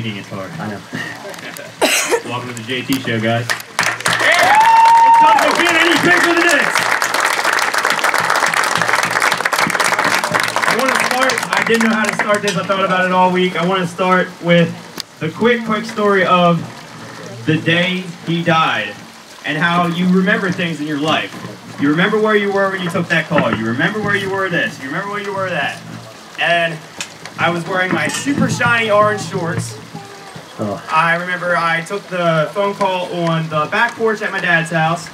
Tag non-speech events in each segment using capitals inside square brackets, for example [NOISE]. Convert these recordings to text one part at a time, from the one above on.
when my hand's shaking, hard. I know. [LAUGHS] Welcome to the JT show, guys. It's time to get any quicker than this. I want to start. I didn't know how to start this. I thought about it all week. I want to start with the quick, quick story of the day he died and how you remember things in your life. You remember where you were when you took that call. You remember where you were this. You remember where you were that. And I was wearing my super shiny orange shorts. I remember I took the phone call on the back porch at my dad's house,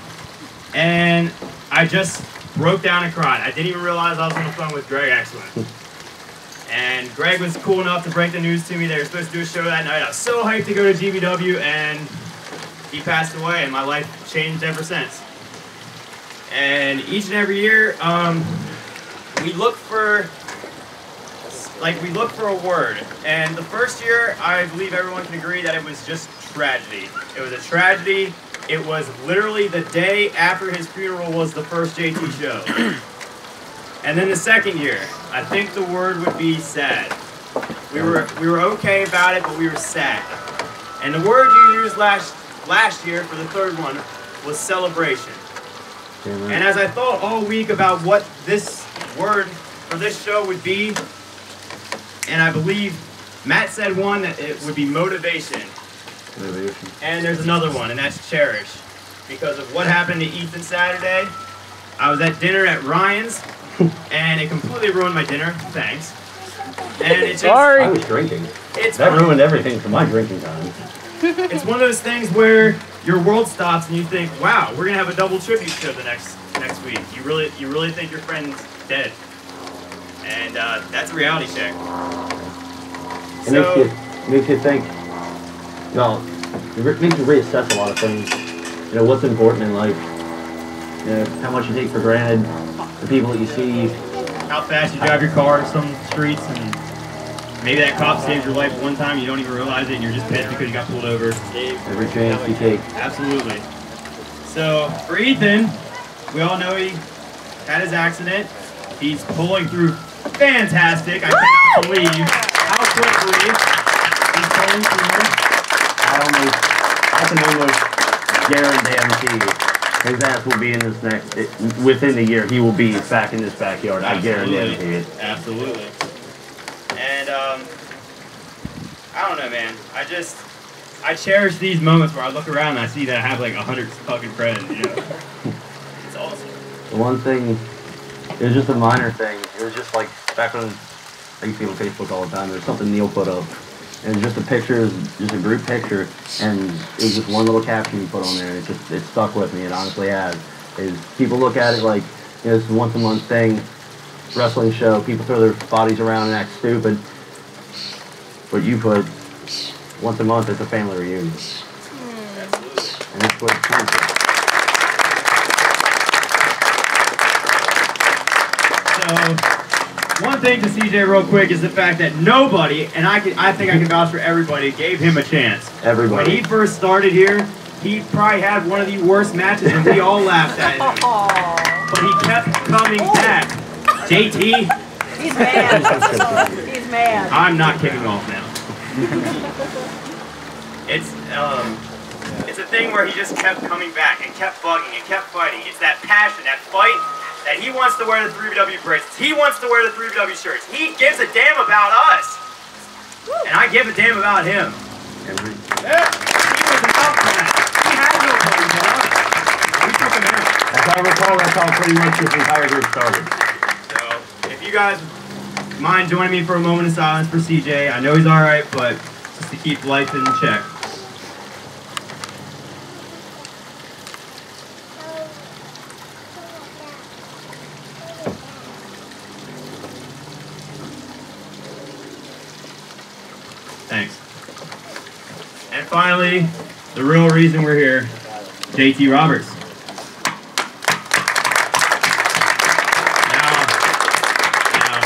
and I just broke down and cried. I didn't even realize I was on the phone with Greg Excellent. [LAUGHS] And Greg was cool enough to break the news to me. They were supposed to do a show that night. I was so hyped to go to GBW, and he passed away, and my life changed ever since. And each and every year, um, we look for like we look for a word. And the first year, I believe everyone can agree that it was just tragedy. It was a tragedy. It was literally the day after his funeral was the first JT show. [CLEARS THROAT] and then the second year, I think the word would be sad. We were we were okay about it, but we were sad. And the word you used last last year for the third one was celebration. And as I thought all week about what this word for this show would be, and I believe Matt said one that it would be motivation. Motivation. And there's another one, and that's cherish. Because of what happened to Ethan Saturday, I was at dinner at Ryan's, [LAUGHS] and it completely ruined my dinner. Thanks. And it's just, I was drinking. it's That ruined everything for my drinking time. it's one of those things where your world stops and you think, "Wow, we're gonna have a double tribute show the next next week." You really you really think your friend's dead, and uh, that's a reality check. It makes you makes you think. Well, it re- makes you reassess a lot of things. You know what's important in life. You know how much you take for granted. The people that you see. how fast you drive your car in some streets, and maybe that cop saves your life one time, you don't even realize it, and you're just pissed because you got pulled over. Every chance you take. Absolutely. So for Ethan, we all know he had his accident. He's pulling through fantastic. I cannot believe how quickly he's pulling through. I almost, I can almost guarantee his ass will be in this next, it, within the year, he will be back in this backyard. I guarantee it. Absolutely. And um, I don't know, man. I just I cherish these moments where I look around and I see that I have like a hundred fucking friends. You know, [LAUGHS] it's awesome. The one thing, it was just a minor thing. It was just like back when I used to on Facebook all the time. There's something Neil put up, and just a picture, it just a group picture, and it was just one little caption he put on there. It just it stuck with me. It honestly has. Is people look at it like you know, it's a once a month thing, wrestling show. People throw their bodies around and act stupid. But you put once a month, it's a family reunion, Absolutely. and that's what it's true. So, one thing to CJ real quick is the fact that nobody, and I can, I think I can vouch for everybody, gave him a chance. Everybody. When he first started here, he probably had one of the worst matches, and we all laughed at him. [LAUGHS] But he kept coming back. JT, [LAUGHS] He's mad. He's mad. I'm not kicking off now. [LAUGHS] it's um, it's a thing where he just kept coming back and kept bugging and kept fighting. It's that passion, that fight, that he wants to wear the 3W bracelets. He wants to wear the 3W shirts. He gives a damn about us, and I give a damn about him. Every, Yeah, he was about that. He had nobody but us. We took him out. as I recall, that's how pretty much this entire group started. So, if you guys mind joining me for a moment of silence for CJ, I know he's alright, but just to keep life in check. Thanks. And finally, the real reason we're here, JT Roberts. Now, now,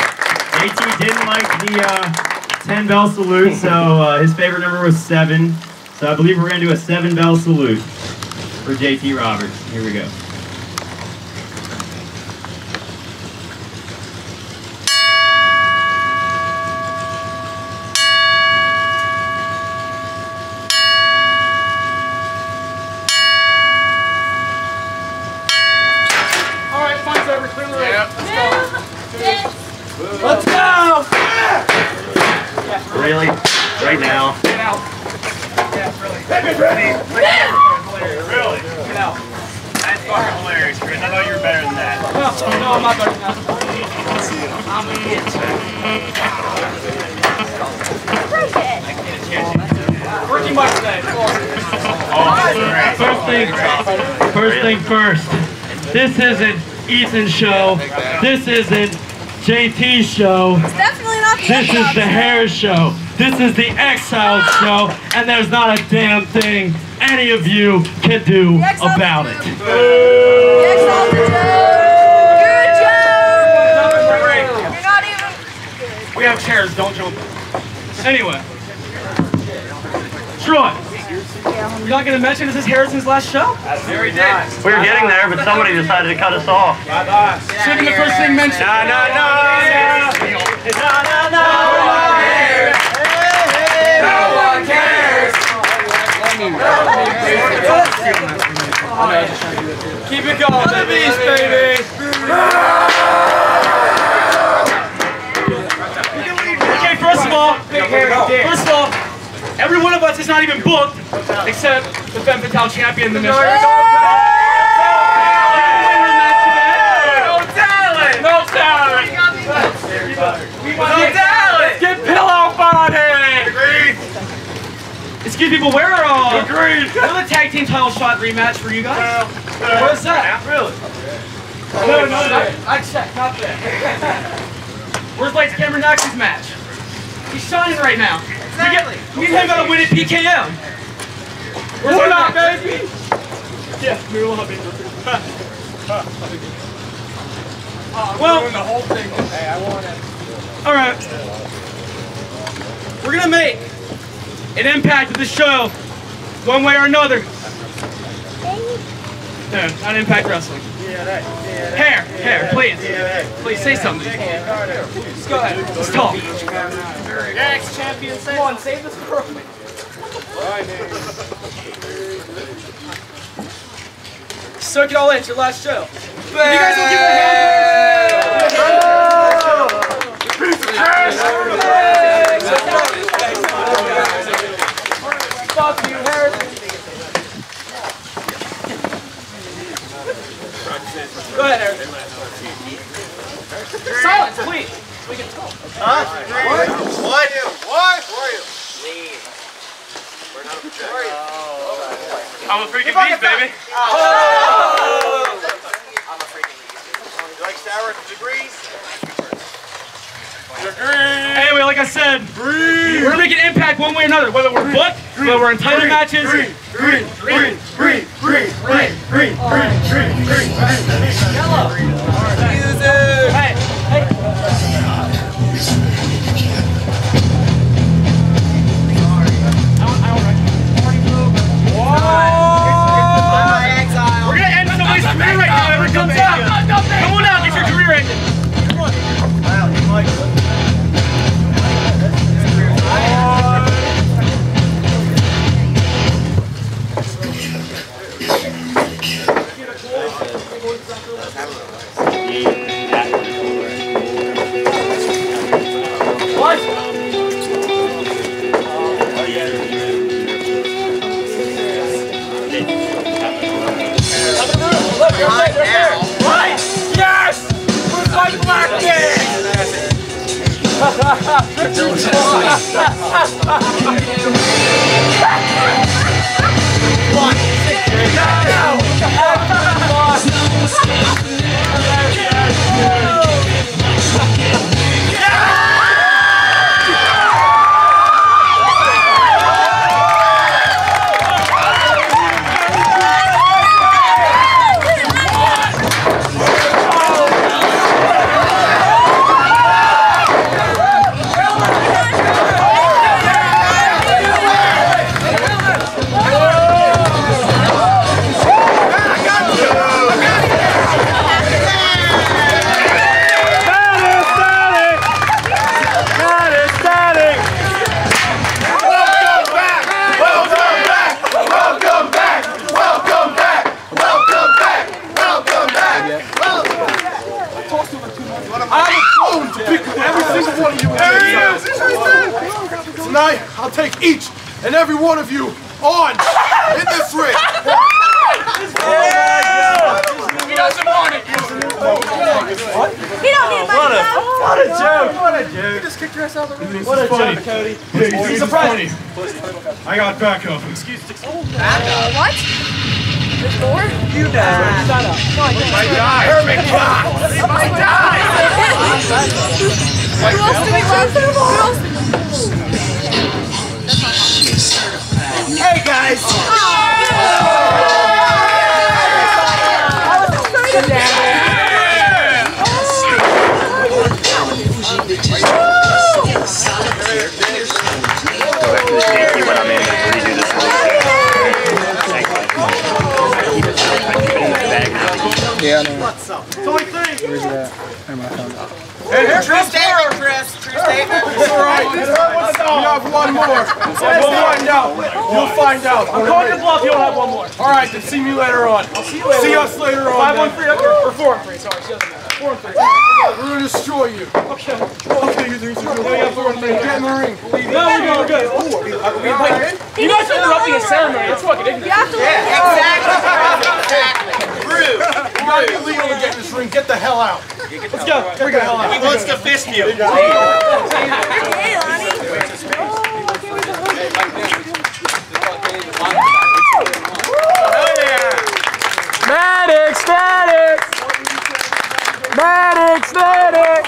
JT didn't like the uh, 10 bell salute, so uh, his favorite number was 7. So I believe we're going to do a 7 bell salute for JT Roberts. Here we go. All right, fine's over. Clear the room. Yes. Let's go. Really? Right now? Get out. Yeah, really. Really? Get out. That's fucking hilarious, Chris. I thought you were better than that. No, no, I'm not better than that. I'm an idiot. Working my today. First thing, first thing first. This isn't Ethan's show. This isn't JT's show. It's definitely not the This is the show. Hair show. This is the Exiled ah! show, and there's not a damn thing any of you can do about it. The Exalted Joe. Good job. You're not even. We have chairs. Don't jump. Anyway, Troy, You're not gonna mention this is Harrison's last show? There he did. We were getting there, but somebody decided to cut us off. Should have been the first thing mentioned. No, no, no. Keep it going. The beast, baby. Okay, first of all, first of all, every one of us is not even booked, except the FemFatal champion, the Mission. No talent! No talent! No talent! Get pillow body! Let's give people where are Agreed. Will the tag team title shot rematch for you guys? Uh, what is that? Really? No, no, no. I checked, not that. Where's Lights Camera Naxi's match? He's shining right now. Exactly. We get, me and him gotta win at PKM. Where's our not, baby? Yeah, we will have it. [LAUGHS] Well, the whole thing. Hey, I want it. All right. We're gonna make an impact of the show, one way or another. No, not Impact Wrestling. Hair, hair, please. Please say something. Just go ahead. Just talk. Next champion, say Come on, save this for me. Soak it all in. It's your last show. If you guys will give it a hand. Fuck you, Harrison. Go ahead, Harrison. Silence, please. We can talk. Huh? What? What? What? Where are you? Three. We're not a joke. I'm a freaking beast, baby. Oh! I'm a freaking beast. You like sour degrees? Degrees. Anyway, like I said, we're gonna make an impact one way or another, whether we're booked, whether we're in title matches. Green, green, green, green, green, green, green, green, green. Hey, 哈哈哈哈哈哈哈哈哈 every one of you on in this ring. He doesn't want it. He don't need my love. What a joke! What a joke! You just kicked your ass out of the room. What a joke, Cody. He's funny. I got backup. Excuse me. Oh, what? The door? You died. Shut up. No, I didn't. Herman Cox! Who else do we love? Who Oh. Hey guys! Hey, here, True statement, Chris. True statement. It's all right. We have one more. You'll find out. You'll find out. I'm calling your bluff. You'll have one more. All right, then see me later on. I'll see you later. See us later on. Five on three or four on three. Sorry, four on three. We're gonna destroy you. Okay. Okay, you three. Yeah, four three. Get in the ring. No, going good. You guys are interrupting a ceremony. It's fucking ignorant. You have to leave. You gotta be legal to get in this ring. Get the hell out. Let's go. Get the hell out. He wants to fist you. Hey, Lonnie. Oh, okay, we can hug. Maddox, Maddox! Maddox, Maddox!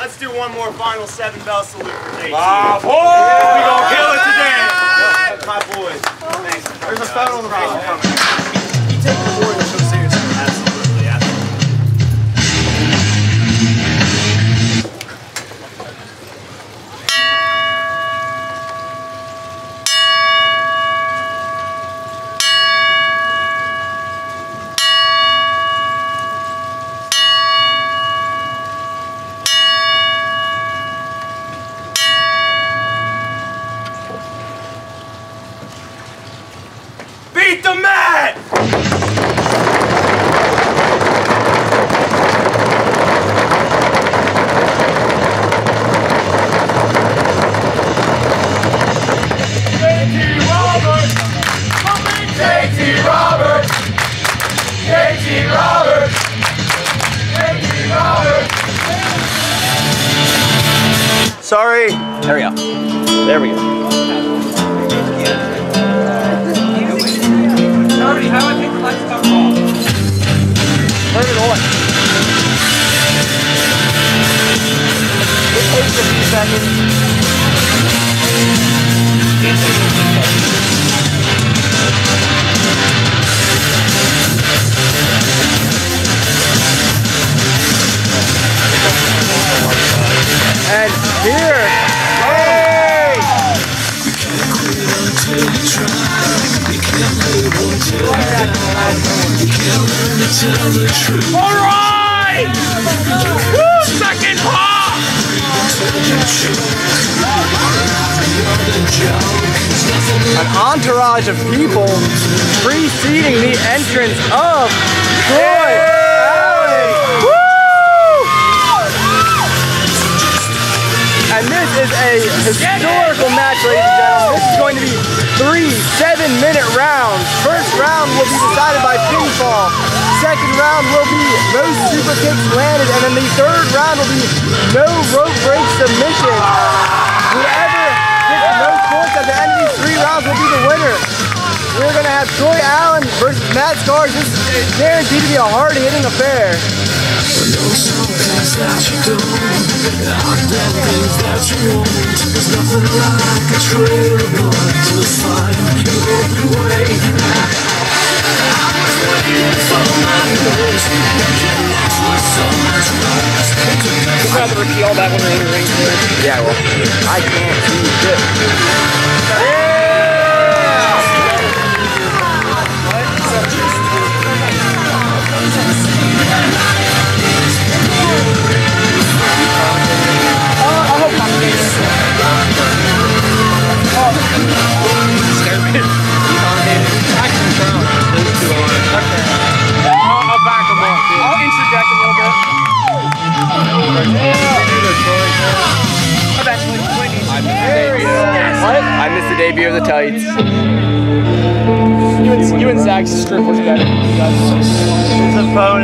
Let's do one more final seven bell salute for JT. Ah, boy! We gonna kill it today. My boys. Thanks. There's a phone on the problem coming. You take the board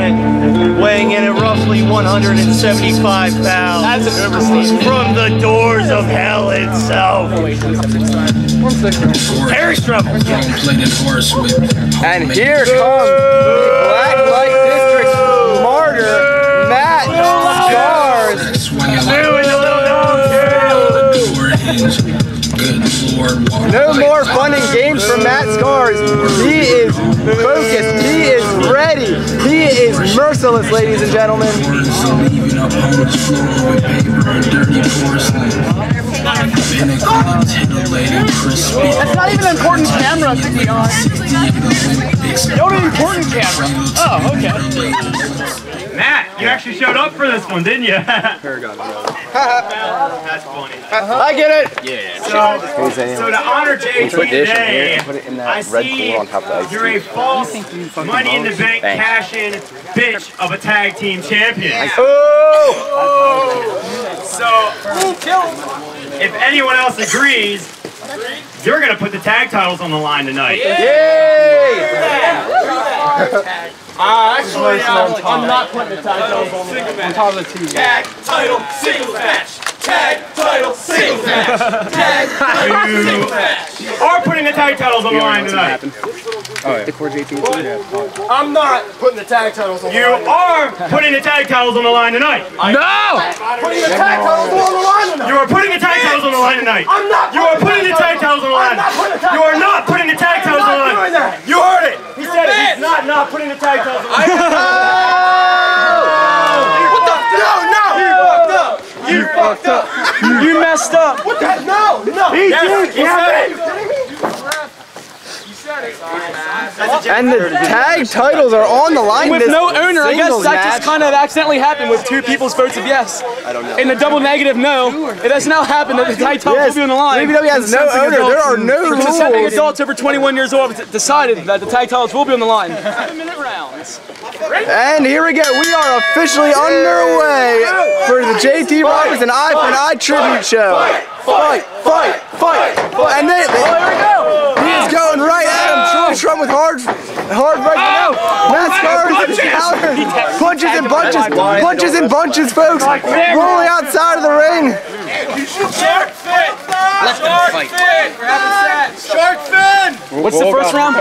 His weighing in at roughly 175 pounds. That's an overstatement. From the doors of hell itself. Harry Strubble. And here comes the Black Light District martyr, Matt Scarz. Doing a little dog No more fun and games for Matt Scarz. He is focused. He is ready. He is merciless, ladies and gentlemen. That's not even an important camera to be on. Not an important camera. Oh, okay. Matt, you actually showed up for this one, didn't you? [LAUGHS] [LAUGHS] [LAUGHS] That's funny. I get it. So, so to honor JT today, Put it in I that red see pool on top of the ice. you're a false money in the bank cash-in bitch of a tag team champion. So, if anyone else agrees, you're gonna put the tag titles on the line tonight. Yeah! Uh, actually, uh, I'm not putting the tag titles on, the, on top of the two. Tag title singles match. Tag title singles match. Tag title [LAUGHS] singles match. You are putting the tag titles on the line tonight. I'm not putting the tag titles on You are putting the tag titles on the line tonight. No! Putting the tag titles on the line tonight. You are putting the tag titles on the line tonight. I'm not You are putting the tag titles on the line. not putting the tag You are not putting the tag titles on the doing line. that. You heard it. He said it. He's not not putting the tag titles on the line. [LAUGHS] [LAUGHS] What the? No, no. You fucked up. You up. You messed up. What the? Hell? No, no. He Yes, did. he said it. You said it. And the tag titles are on the line. With this no owner, I guess that match. just kind of accidentally happened with two people's votes of yes. I don't know. And the double negative no. It has now happened that the tag titles Yes, will be on the line. WWE has no owner. There are no rules. Consenting rules. adults over 21 years old have decided that the tag titles will be on the line. Minute rounds. And here we go. We are officially underway for the JT Roberts and Eye for an Eye tribute show. Fight, fight, fight, fight. And then, oh, here we go. He is going right at him. Troy Trump with hard, hard right oh! now. Matt Scarz counter. Punches and bunches, punches and bunches, folks. Rolling outside of the ring. Shark fin. Shark fin. Shark fin. What's the first round?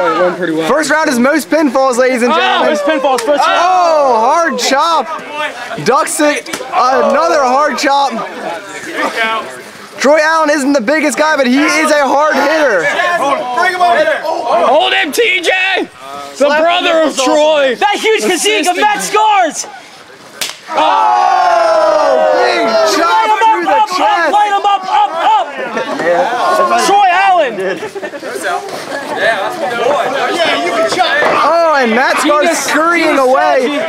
First round is most pinfalls, ladies and Oh, gentlemen. it's pinfall's first oh! round. Oh, hard chop. Ducks it. Another hard chop. Troy Allen isn't the biggest guy, but he is a hard hitter. Bring him over. Hold him, TJ! Uh, the brother of Troy! That huge physique of Matt Scarz! Oh, big chop through the chest. Light him up, up, up! Troy Allen! Oh, and Matt Scar's scurrying away.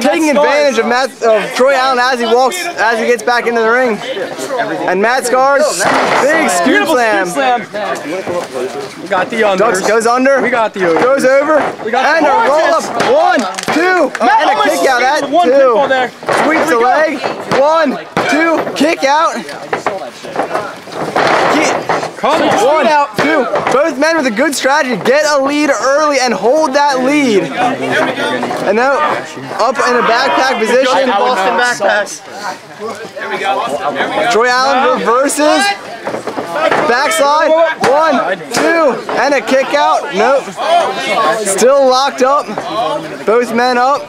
Taking advantage of Matt of Troy Allen as he walks as he gets back into the ring. And Matt Scarz, big scoop slam. We got the unders. Ducks goes under. We got the overs. Goes over. We got and a roll up. One, two, Matt and a kick out at one two. Sweeps the leg. One, two, kick out. One, out. two. Both men with a good strategy. Get a lead early and hold that lead. And now up in a backpack position. Boston backpacks. Troy Allen reverses. Backslide. One, two, and a kick out. Nope. Still locked up. Both men up.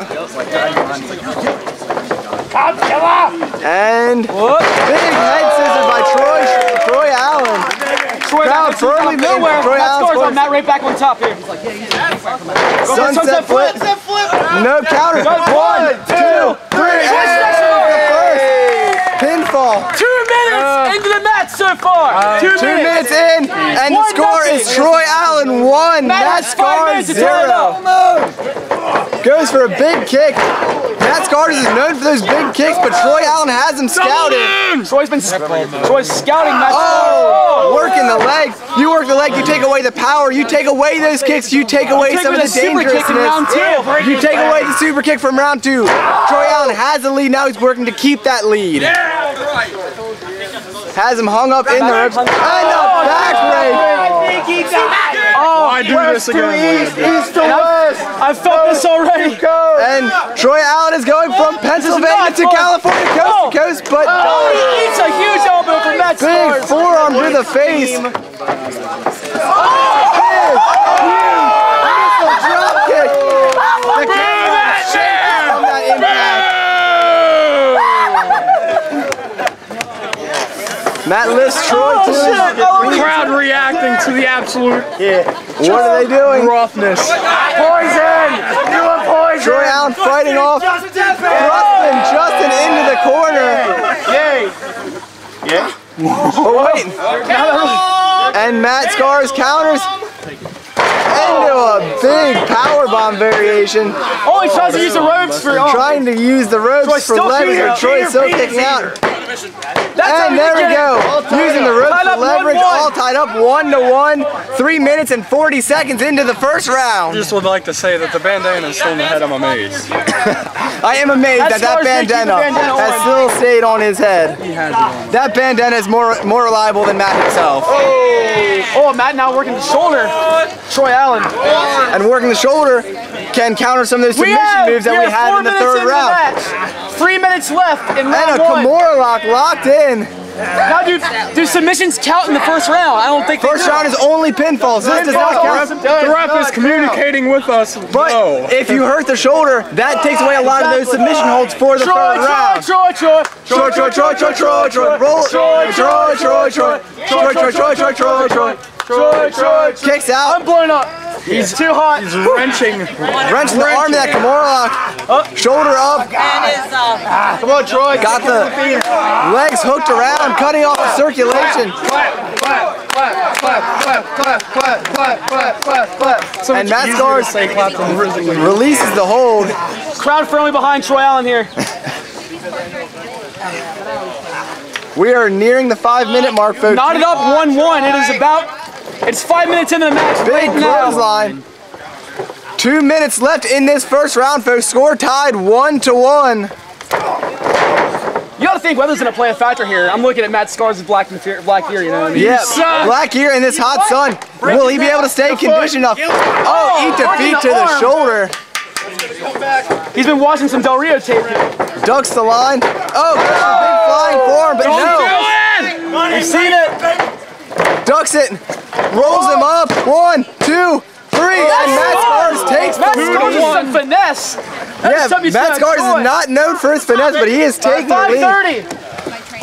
And big head scissors by Troy Troy Allen. Troy Crowd firmly nowhere. Troy Matt Allen's scores on Matt right back on top here. He's like, yeah, he's Go for the Sunset flip. No counter. One, two, three. First pinfall. Two minutes into so far. Uh, two, Two minutes in, and the One score is. Troy Allen one, Matt Matt has five Scars minutes to zero. Goes for a big kick. Matt Scarz is known for those big kicks, but Troy Allen has him scouted. Troy's been Troy's scouting Matt Oh, working the leg. You work the leg, you take away the power. You take away those kicks, you take away Take some of the the super kick in round dangerousness. You take away the super kick from round two. Troy Allen has the lead. Now he's working to keep that lead. Has him hung up in the ropes. And a back oh, break. Oh, I do this again. East to west. I felt this already. And Troy Allen is going from oh, Pennsylvania to California coast to oh. coast, but Oh, he eats a huge elbow from Matt big Scars. forearm to the face. Big, huge, beautiful drop kick. The camera shakes from that impact. Matt lifts Troy to his The crowd reacting to the absolute yeah. What are they doing? roughness. Poison! Doing poison! Troy Allen fighting off Justin Justin into the corner. Yay! Yeah. Oh wait. And Matt Scarz counters into a big power bomb variation. Oh, he tries to use the ropes for. Oh. Trying to use the ropes for leverage, kicking but out. Troy's still kicking out. That's And there we go. Using the ropes for leverage, 1-1. all tied up one to one. Three minutes and 40 seconds into the first round. I just would like to say that the bandana is still in the head. I'm amazed. I am amazed That that that Scarz did keep the bandana bandana has still stayed on his head. That bandana is more more reliable than Matt himself. Oh, Matt now working the shoulder. Troy Allen. And working the shoulder can counter some of those submission have- moves that we have had in the third round. match. Three minutes left in And round a one. Kimura lock locked in. Now, do, do submissions count in the first round? I don't think they First do. round is only pinfalls. This does not count. The ref is communicating with us. But no. if you hurt the shoulder, that takes away a lot of those submission holds for the Troy, third Troy, round. Troy, Troy, Troy, Troy, Troy, Troy, Troy, Troy, roll, Troy, Troy, Troy, Troy, Troy, Troy, Troy, Troy, Troy, Troy, Troy, Troy. Kicks out, I'm blowing up. He's too hot. He's wrenching. wrench the arm of that Kimura lock, shoulder up, uh, ah, Come on, Troy. got the legs hooked around, cutting off the circulation, and Matt Scarz releases the hold. Crowd firmly behind Troy Allen here. We are nearing the five minute mark, folks. Knotted up 1-1. It is about, it's five minutes into the match Big right now. clothesline. Two minutes left in this first round, folks. Score tied one to one. You gotta think weather's gonna play a factor here. I'm looking at Matt Scarz' black, Fury- black gear, you know what I mean? Yeah, Black here in this hot sun. Will he be able to stay conditioned enough? Oh, eat defeat to the shoulder. He's been watching some Del Rio tape here. Ducks the line. Oh, big flying forearm, but no. You've seen it. Ducks it. Rolls him up. One, two, three, and Matt Scarz takes Matt the Scars is some finesse. That's Yeah, Matt Scarz is not known for his finesse, but he is taking the lead. 530.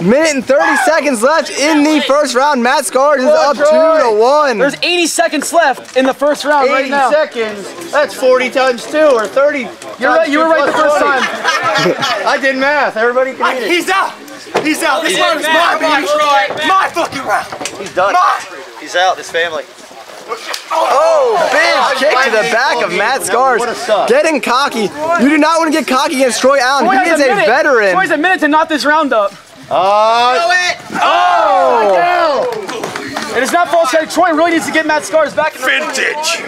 Minute and 30 seconds left in the first round. Matt Scarz is up two to one. There's 80 seconds left in the first round right 80 now. seconds. That's 40 times 2 or 30. You're right, you were right the first time. I did math. Everybody can eat it. He's out. He's out. This round is mine, baby. My fucking round. He's done. He's out. His family. Oh, oh, oh big oh, kick to the back of Matt Scarz. Getting cocky. You do not want to get cocky against Troy Allen. Troy He is a minute. veteran. Troy's a minute to knot this round up. Uh, Oh! It is not false count. Troy really needs to get Matt Scarz back. In Vintage.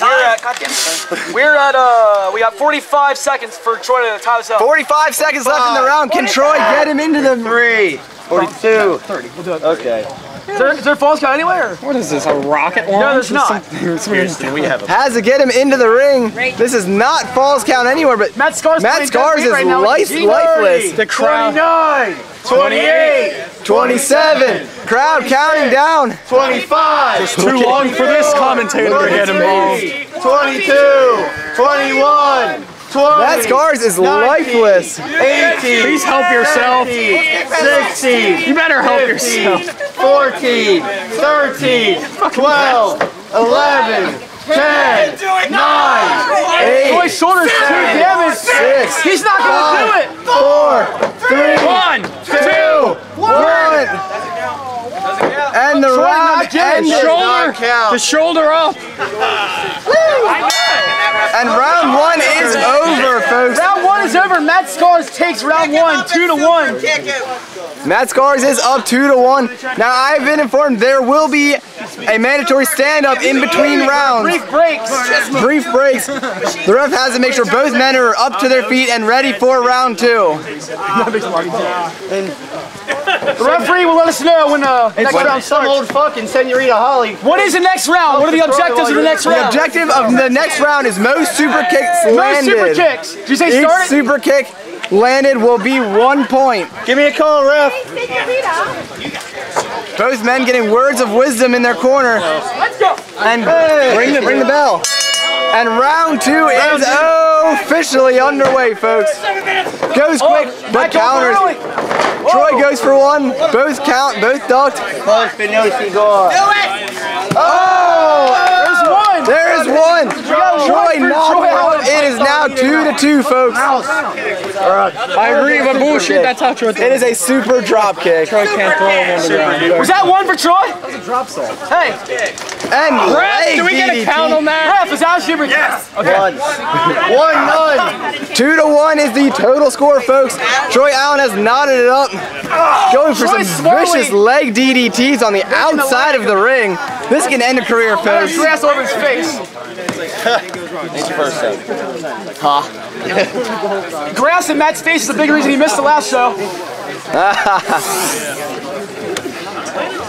We're at, goddamn it. We're at, uh, we got 45 seconds for Troy to tie us up. 45 seconds left in the round. Can Troy get him into the three? 42. 30. We'll do it. Okay. Is there, is there false count anywhere? What is this, a rocket launch? No, there's not. something? [LAUGHS] we have a Has to get him into the ring. This is not false count anywhere, but Matt Scarz, Matt playing Scars is right now. life, lifeless. The crowd. 29. 28. 27. Crowd counting down. 25. It's too long for this commentator to get involved. 22. 21. 20. Matt Scarz is lifeless. 18. Please help yourself. 16. You better help yourself. 14, 13, 12, 11, 10, 9, 8, Troy's shoulder's too damaged. Six. He's not going to do it. Four, three, One, two, one. And the round getting ended. shoulder, the shoulder up. And round one is over, folks. Round one is over. Matt Scarz takes round one, two to one. Matt Scarz is up two to one. Now I've been informed there will be a mandatory stand-up in between rounds. Brief breaks. Brief breaks. The ref has to make sure both men are up to their feet and ready for round two. [LAUGHS] The referee will let us know when uh, next round Some old fucking Senorita Holly. What is the next round? What are the objectives of the next round? The objective of the next round is most super kicks Most landed. super kicks. Did you say Each super kick landed will be one point. Give me a call, ref. Both men getting words of wisdom in their corner. Let's go. And ring the ring the bell. And round two is officially underway, folks. Goes quick, but counters. Troy goes for one. Both count, both ducked. Close Spinosi Gore. Oh! There's one. There is one. Troy knocked Troy him Allen. It is now two to two, folks. I agree, but bullshit. That's how Troy. It is a super drop kick. Troy can't throw him on the ground. Was that one for Troy? That was a drop stall. Hey, And Ref, do we get a count on that? ref, is that a super? Yes. Okay. One. One, none. Two to one is the total score, folks. Troy Allen has knotted it up, going for some Troy's vicious leg DDTs on the outside of the ring. This can end a career, There's folks. grass over his face. [LAUGHS] Grass in Matt's face is the big reason he missed the last show. [LAUGHS]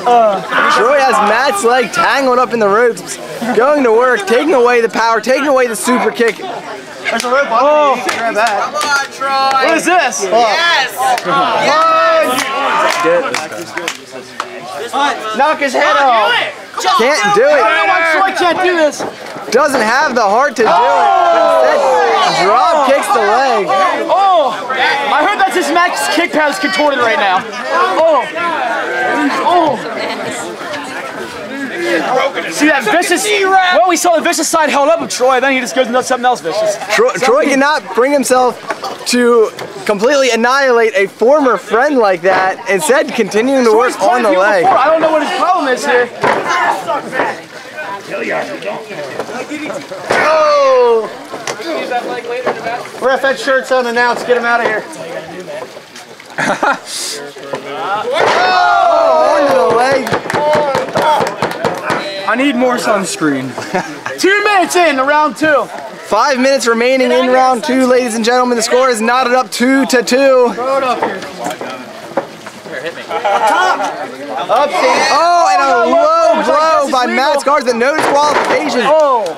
Uh, Troy has Matt's leg tangled up in the ropes, going to work, taking away the power, taking away the super kick. There's a rope on you. Grab that. Come on, Troy. What is this? Oh. Yes. Knock his head off. Can't do I don't it. know why Troy can't do this. Doesn't have the heart to do it. Instead, oh! drop kicks the leg. Oh, I heard that's his max kick pad is contorted right now. Oh, oh. See that vicious? Well, we saw the vicious side held up of Troy. Then he just goes and does something else vicious. Troy, Troy cannot bring himself to completely annihilate a former friend like that. Instead, continuing to work on the leg. before. I don't know what his problem is here. Oh. Ref, that shirt's unannounced. Get him out of here. Onto the leg. I need more sunscreen. [LAUGHS] Two minutes in to round two. Five minutes remaining in round two, ladies and gentlemen. The score is knotted up two to two. Oh, and a oh, low oh, blow oh, by Matt Scarz, but no disqualification.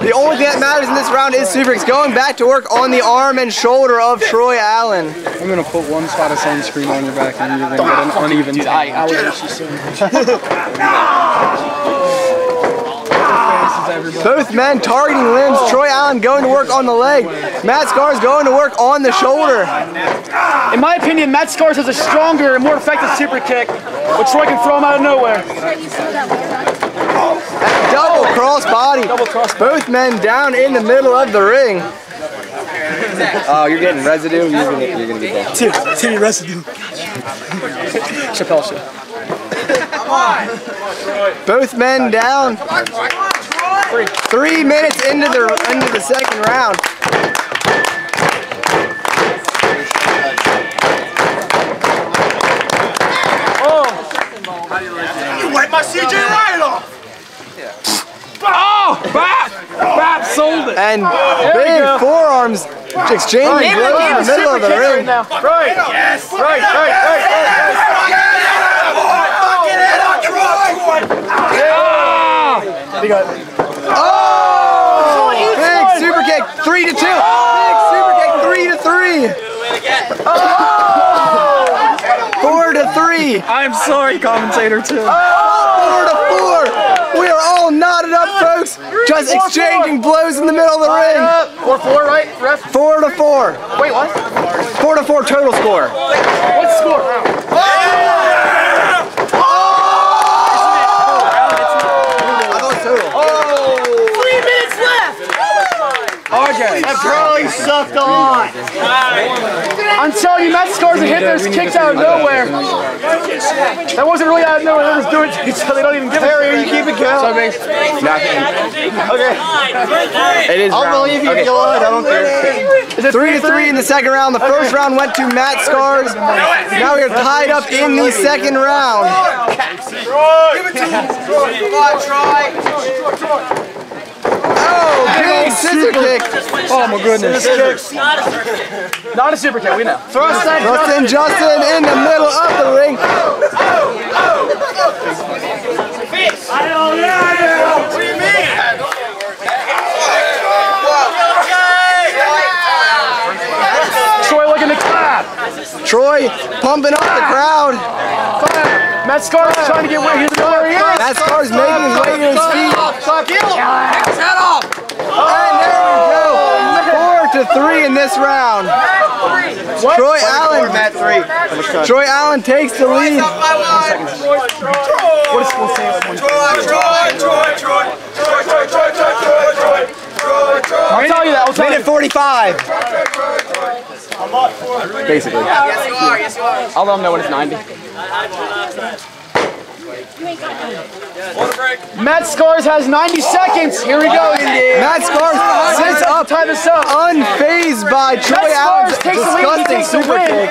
The only thing that matters in this round is super kicks going back to work on the arm and shoulder of Troy Allen. I'm gonna put one spot of sunscreen on your back and you're gonna get an uneven [LAUGHS] tan. [LAUGHS] Both men targeting limbs. Oh. Troy Allen going to work on the leg. Matt Scarz going to work on the shoulder. In my opinion, Matt Scarz has a stronger and more effective super kick, but Troy can throw him out of nowhere. And double cross body. Double cross Both men down in the middle of the ring. Oh, you're getting residue. You're gonna, you're gonna get that. Titty residue. Chappelle show. Both men down. Three minutes into the into the second round. Oh! You wipe my CJ right off. Oh, Bap! Bap sold it. And big forearms exchanging blows in the middle of the ring. Right. Yes. Right. Right. Right. Fucking head on Oh! Big super kick, three to two. Big super kick, three to three. Oh! Four to three. I'm sorry, commentator too. Oh, four to four. We are all knotted up, folks. Just exchanging blows in the middle of the ring. Four, four, right, ref? Four to four. Wait, what? Four to four total score. What score? Oh! I thought total. Three minutes left. RJ. That probably sucked a lot. I'm telling you, Matt Scarz and hit those kicks out of nowhere. That wasn't really out of nowhere. They just doing it [LAUGHS] so they don't even give Harry, a are you keeping count? Nothing. Okay. It is I'll believe you Okay. if you want. I don't care. Three to three in the second round. The first round went to Matt Scarz. Now we are tied up in the second round. Oh, big scissor kick. Oh my goodness. Not a super kick, we know. Thrust that Justin Justin in the middle of the ring. Troy looking to clap. Troy pumping up the crowd. Matt Scar is trying to get away. Here's another. He is. Matt Scar is making his way to his feet. Kill him. Take his head off. And there we go. Four to three in this round. What? Troy Allen. Matt three. Troy Allen takes the lead. Troy, Troy, Troy, Troy, Troy, Troy, Troy, Troy, Troy, Troy, Troy, Troy. I'll tell you that. Minute 45. Basically. Yes, you are. Yes, you are. I'll let them know when it's 90. Matt Scarz has 90 seconds. Here we go. Matt Scarz sits up, tie this up. Unfazed by Matt Troy Allen's disgusting super kick.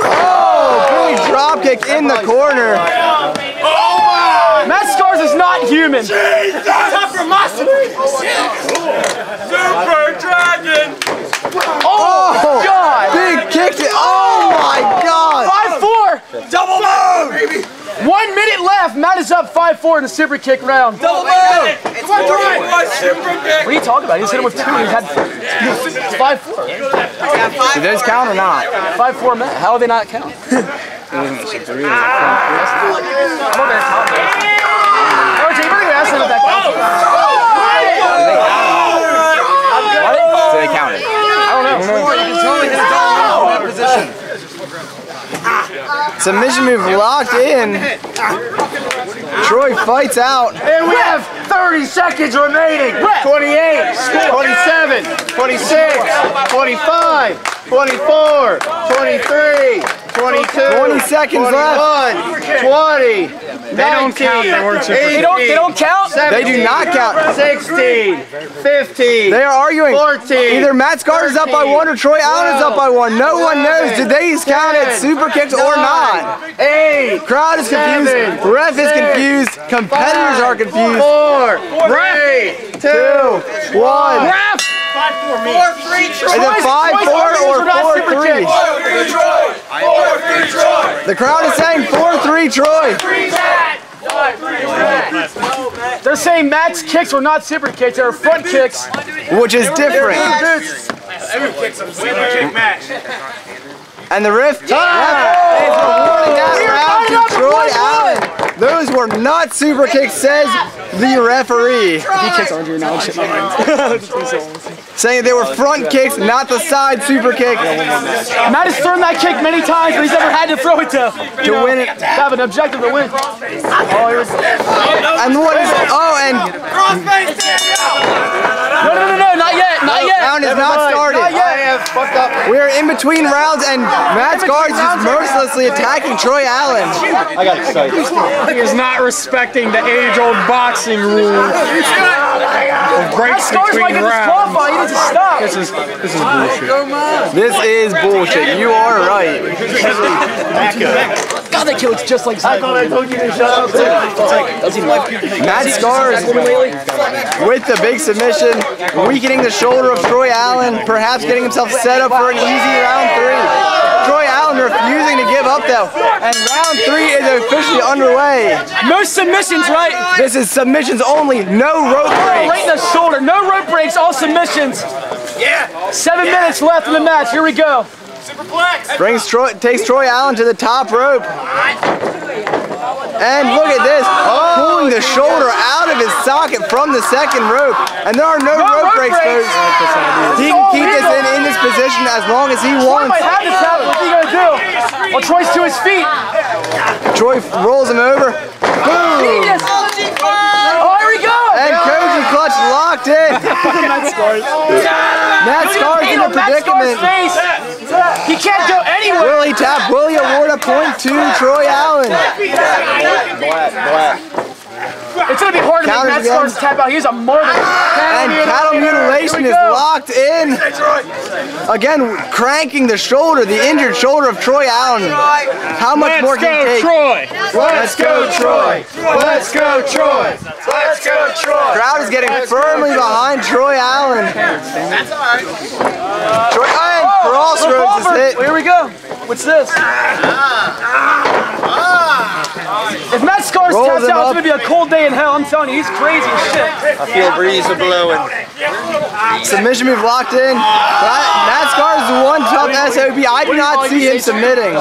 Oh, Billy dropkick in the corner. Matt Scarz is not human. Super Dragon! Oh, oh, God. big kick. to- Oh my God. 5-4. Double move! Baby! One minute left. Matt is up 5-4 in the super kick round. Double move! Come on, Troy! Super What are you talking about? He's hit him with two. He's had 5-4. Do those count or not? 5-4 Matt. How do they not count? [LAUGHS] RJ, you better ask him if that counts. So they counted. Submission move locked in. Troy fights out. And we have 30 seconds remaining. 28, 27, 26, 25, 24, 23, 22, 20 seconds 21, left. 20, they don't count. They don't, they don't count? They do not count. 16, 15, They are arguing. 14. Either Matt Scarz is up by one or Troy Allen is up by one. No one knows. Did they count it super kicks or not? 8, Crowd is confused. Seven, Ref is six, confused. Competitors are confused. 4, 3, 2, Two, one. Ref! Is it five, four, or four, three? The crowd is saying four, three, Troy. They're saying Matt's kicks were not super kicks, they were front kicks. which is different. And the ref, ref is awarding that round to Troy Allen. Those were not super kicks, says the referee. He kicks Andre now. Shit, my mind. [LAUGHS] Saying they were front kicks, not the side super kick. Matt has thrown that kick many times, but he's never had to throw it to, you To know, win it. have an objective to win. And what is, oh, and No, no, no, no, not yet, not oh, yet. Round is not started. Not yet. We are in between rounds, and Matt's Scarz is mercilessly attacking Troy Allen. I got excited. He is not respecting the age-old boxing rule of breaks Scarz might between rounds. disqualified. He needs to stop. This is this is bullshit. This is bullshit. You are right. God, that kid looks just like Zyko. I told you to shut up. Does he like Matt Scarz with the big submission, weakening the shoulder of Troy Allen, perhaps getting himself set up for an easy round three. Troy Allen refusing to give up though, and round three is officially underway. No submissions, right? This is submissions only, no rope Right breaks. in the shoulder. No rope breaks, all submissions. Yeah. Seven minutes left in the match. Here we go. Brings Troy, takes Troy Allen to the top rope. And look at this, pulling the shoulder out of his socket from the second rope. And there are no, No rope rope breaks, breaks. folks. He can keep this in, in this position as long as he Troy wants. might have this tap. What's he gonna do? Well, Troy's to his feet. Troy rolls him over. Boom! Genius. Oh, here we go. And Koji Clutch locked in. [LAUGHS] Matt Scarz in a Hate on Matt Scar's predicament. He can't go anywhere. Will he tap? Will he award a point to Troy Allen? It's gonna be hard to make Counters Matt again. Scar's tap out. He's a martyr. And cattle mutilation is locked in. Again, cranking the shoulder, the injured shoulder of Troy Allen. How much more Let's can he go, take? Troy! Let's go, Troy. Let's go, Troy. Let's go, Troy. Crowd is getting firmly behind Troy Allen. Troy and oh, Crossroads is Revolver. hit. Here we go. What's this? Ah. Ah. Ah. If Matt Scarz taps out, it's gonna be a cold day in hell. I'm telling you, he's crazy as shit. I feel breeze a blowing. Submission move locked in. Matt Matt Scarz is one tough SOB. I do not see him submitting.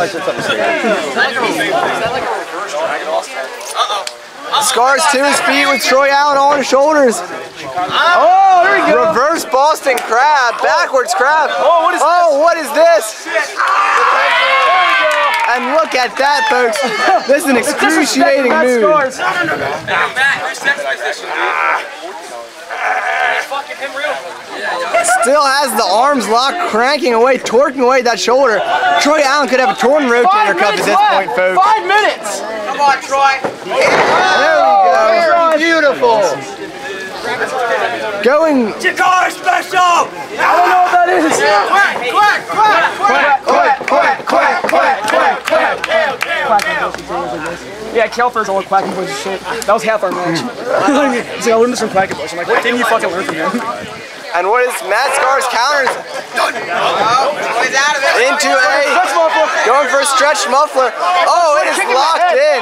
Scarz to his feet with Troy Allen on his shoulders. Oh, there we go. Reverse Boston crab, backwards crab. Oh, what is Oh, what is this? And look at that, folks. This is an excruciating Matt move. Scarz. Still has the arms locked, cranking away, torquing away that shoulder. Troy Allen could have a torn rotator cuff at this left. point, folks. Five minutes. Come on, Troy. There we go. Very beautiful. Going Jakar special! I don't know what that is. Quack, quack, quack, quack. quack, quack, quack, quack, quack, quack. quack. Yeah, Kelfer's all quacking boys and shit. That was half our match. He's like, I learned this from Quacking Boys. I'm like, what didn't you fucking learn from him? And what is Matt Scar's counters He's out of it. into a going for a stretch muffler. Oh, it is locked in.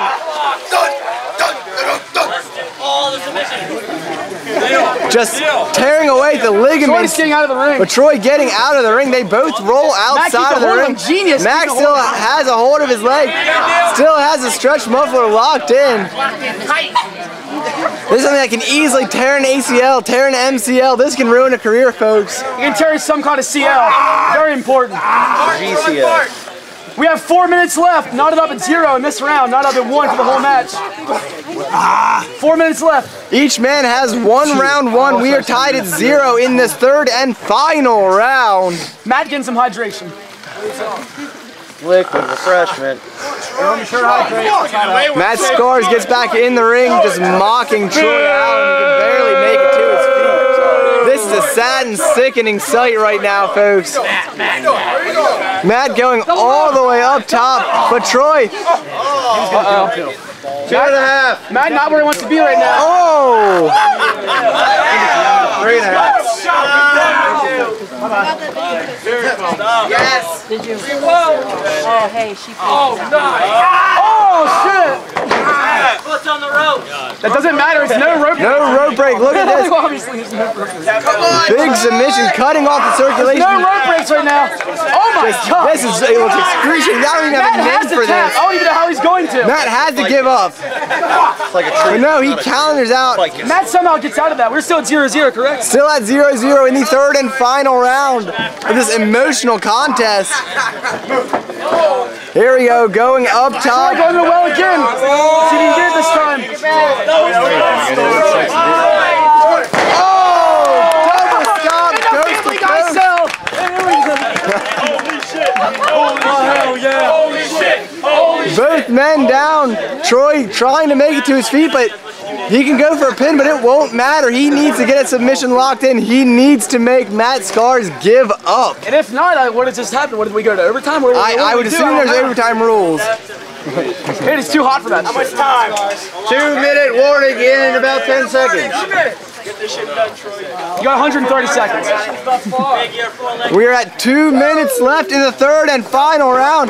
Just tearing away the Troy's ligaments. getting out of the ring. But Troy getting out of the ring. They both roll outside of the ring. Genius. Max still hold of him. has a hold of his leg. Still has a stretch muffler locked in. This is something that can easily tear an ACL, tear an MCL. This can ruin a career, folks. You can tear some kind of CL. Very important. GCL. We have four minutes left. Knotted up at zero in this round. Not up at one for the whole match. Ah. Four minutes left. Each man has one round one. We are tied at zero in this third and final round. Matt getting some hydration. Liquid refreshment. Matt Scarz gets back in the ring, just mocking Troy Allen. He can barely make it to his feet. This is a sad and sickening sight right now, folks. Matt going all the way up top, but Troy, Two and a half. Matt not where he wants to be right now. oh, Three and a half. Yes. Did you? Oh, hey, she Oh, oh shit! Foot's on the rope. That doesn't matter. It's no rope. Break. No rope break. Look at this. [LAUGHS] Obviously, there's no rope. break. Big submission, cutting off the circulation. No rope breaks right now. Oh my god! This is, it looks excruciating. I don't even have a name for tap. this. I don't even know how he's going to. Matt has to give up. It's like a tree. But no, he calendars out. Matt somehow gets out of that. We're still at 0 0, correct? Still at 0 0 in the third and final round of this emotional contest. Here we go, going up top. going to the well again. See if he can get it this time. Both men down. Troy trying to make it to his feet, but he can go for a pin, but it won't matter. He needs to get a submission locked in. He needs to make Matt Scarz give up. And if not, what has just happened? What did we go to overtime? What, I, what I would assume there's overtime rules. [LAUGHS] It is too hot for that. How much time? Two minute warning in about 10 seconds. You got 130 seconds. We are at two minutes left in the third and final round.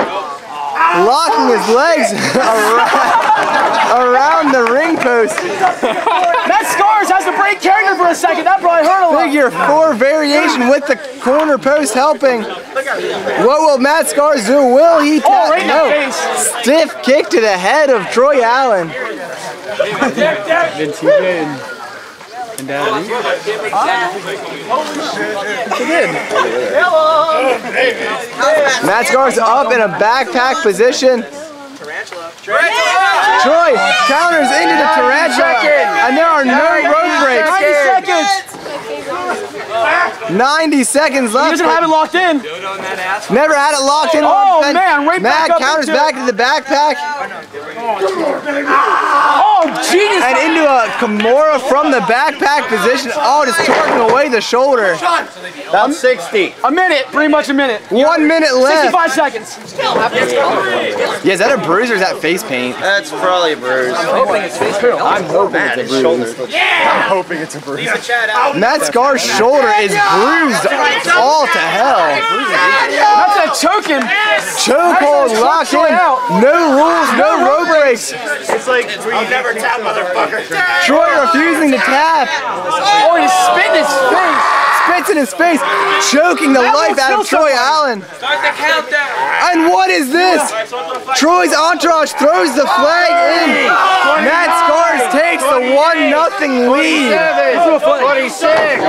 Locking his legs [LAUGHS] [LAUGHS] around, around the ring post. Matt Scarz has to break character for a second. That probably hurt a lot. Figure four variation with the corner post helping. What will Matt Scarz do? Will he Oh, tap? right no. face. Stiff kick to the head of Troy Allen. [LAUGHS] Then TJ and, and Dad Lee. Matt Scarz up in a backpack position. Tarantula. Troy counters into the tarantula, and there are no road breaks. 90 seconds. 90 seconds He left. doesn't have it locked in. Never had it locked in. Oh, on man, right Matt back up counters into it. back to the backpack Oh, genius. and into a Kimura from the backpack position. Oh, just torquing away the shoulder. About 60. A minute, pretty much a minute. One minute left. 65 seconds. Yeah, is that a bruise or is that face paint? That's probably a bruise. I'm hoping it's a bruise. I'm hoping it's a bruise. Matt Scar's shoulder is bruised all to hell. That's a choking. Chokehold Choke locked Troy in. out. No rules, no rope breaks. It's like, I'll never tap, motherfucker. Troy refusing to tap. Oh, he's spitting his face. Spits in his face, choking the That life out of Troy somebody. Allen. Start the countdown. And what is this? Troy's entourage throws the flag in. Matt Scarz takes the one nothing lead. 26.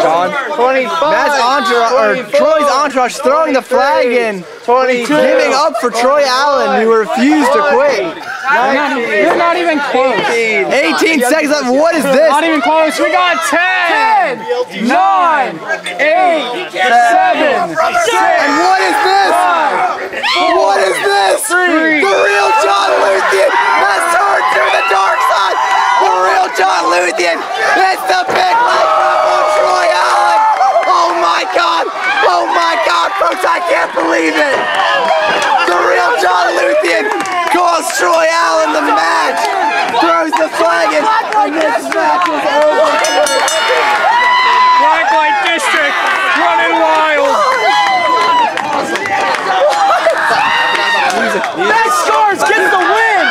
John. 25. Matt's entourage, or 24, Troy's entourage throwing the flag in, 22. giving up for Troy Allen, who refused to quit. You're not even close. 18 seconds left. What is this? Not even close. We got 10, 9, 8, 7, 6, And what is this? What is this? The real John Luthien has turned to the dark side. The real John Luthien. It's the big drop on Troy Allen. Oh my God. Oh my God, folks, I can't believe it. The real John Luthien calls Troy Allen the match. Throws the flag in. And this match is over. Blacklight District running wild. Scarz gets the win.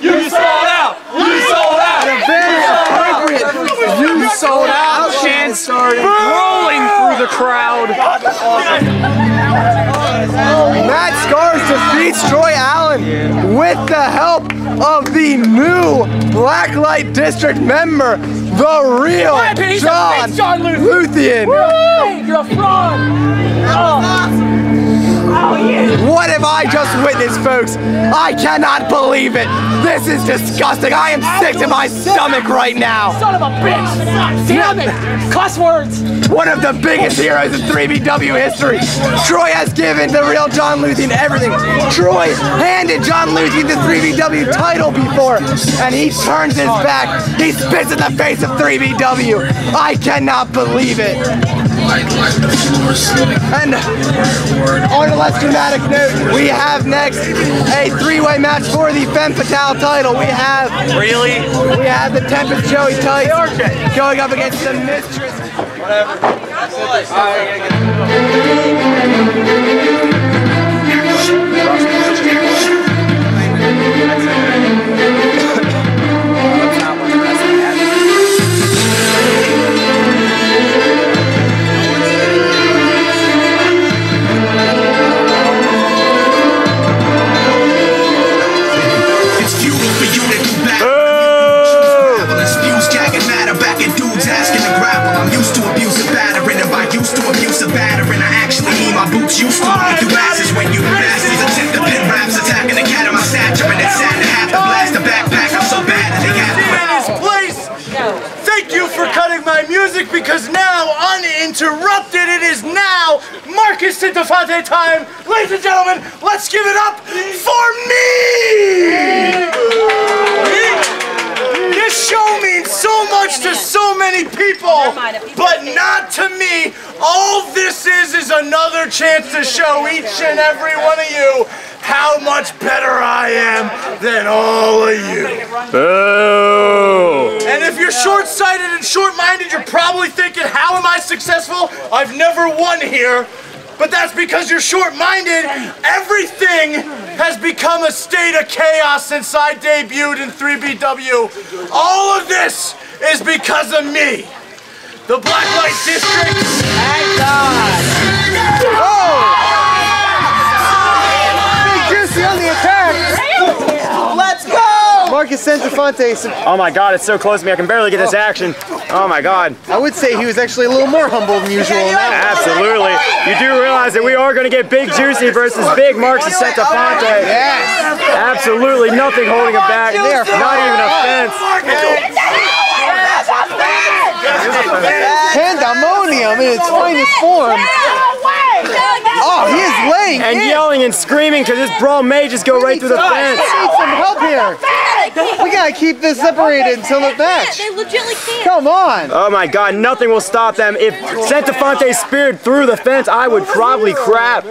You sold out. You sold out. Very appropriate. You sold out. Chance started. Rolling through the crowd. Matt Scarz defeats Troy Allen with the help of the new Blacklight District member, the real John John Luthien. You're a fraud. Oh. Oh, what have I just witnessed, folks? I cannot believe it. This is disgusting. I am sick to my stomach right now. Son of a bitch. Damn it. Cuss words. One of the biggest heroes in 3BW history. Troy has given the real John Luthien everything. Troy handed John Luthien the 3BW title before, and he turns his back. He spits in the face of 3BW. I cannot believe it. And on a less dramatic note, we have next a three-way match for the FemFatal title. We have Really? we have the Tempest Joey Tights going up against the Mistress. It's interrupted. It is now Marcus Centofonte time. Ladies and gentlemen, let's give it up for me! This show means so much to so many people, but not to me. All this is is another chance to show each and every one of you how much better I am than all of you. Boo! And if you're short-sighted and short-minded, you're probably thinking, how am I successful? I've never won here. But that's because you're short-minded. Everything has become a state of chaos since I debuted in 3BW. All of this is because of me. The Blacklight District. Thank Big Juicy on the attack. Let's go! Marcus Centofonte. Oh my god, it's so close to me, I can barely get this oh. action. Oh my god. I would say he was actually a little more humble than usual in that. Absolutely. You do realize that we are going to get Big Juicy versus Big Marcus Centofonte. Yes. Absolutely nothing holding him back. Not even a fence. Pandemonium in its finest form. Oh, he is laying And in. yelling and screaming because this brawl may just go right through the fence. We need some help here. We gotta keep this separated until the match. They legitimately can't. Come on. Oh my god, nothing will stop them. If Centofonte speared through the fence, I would probably crap.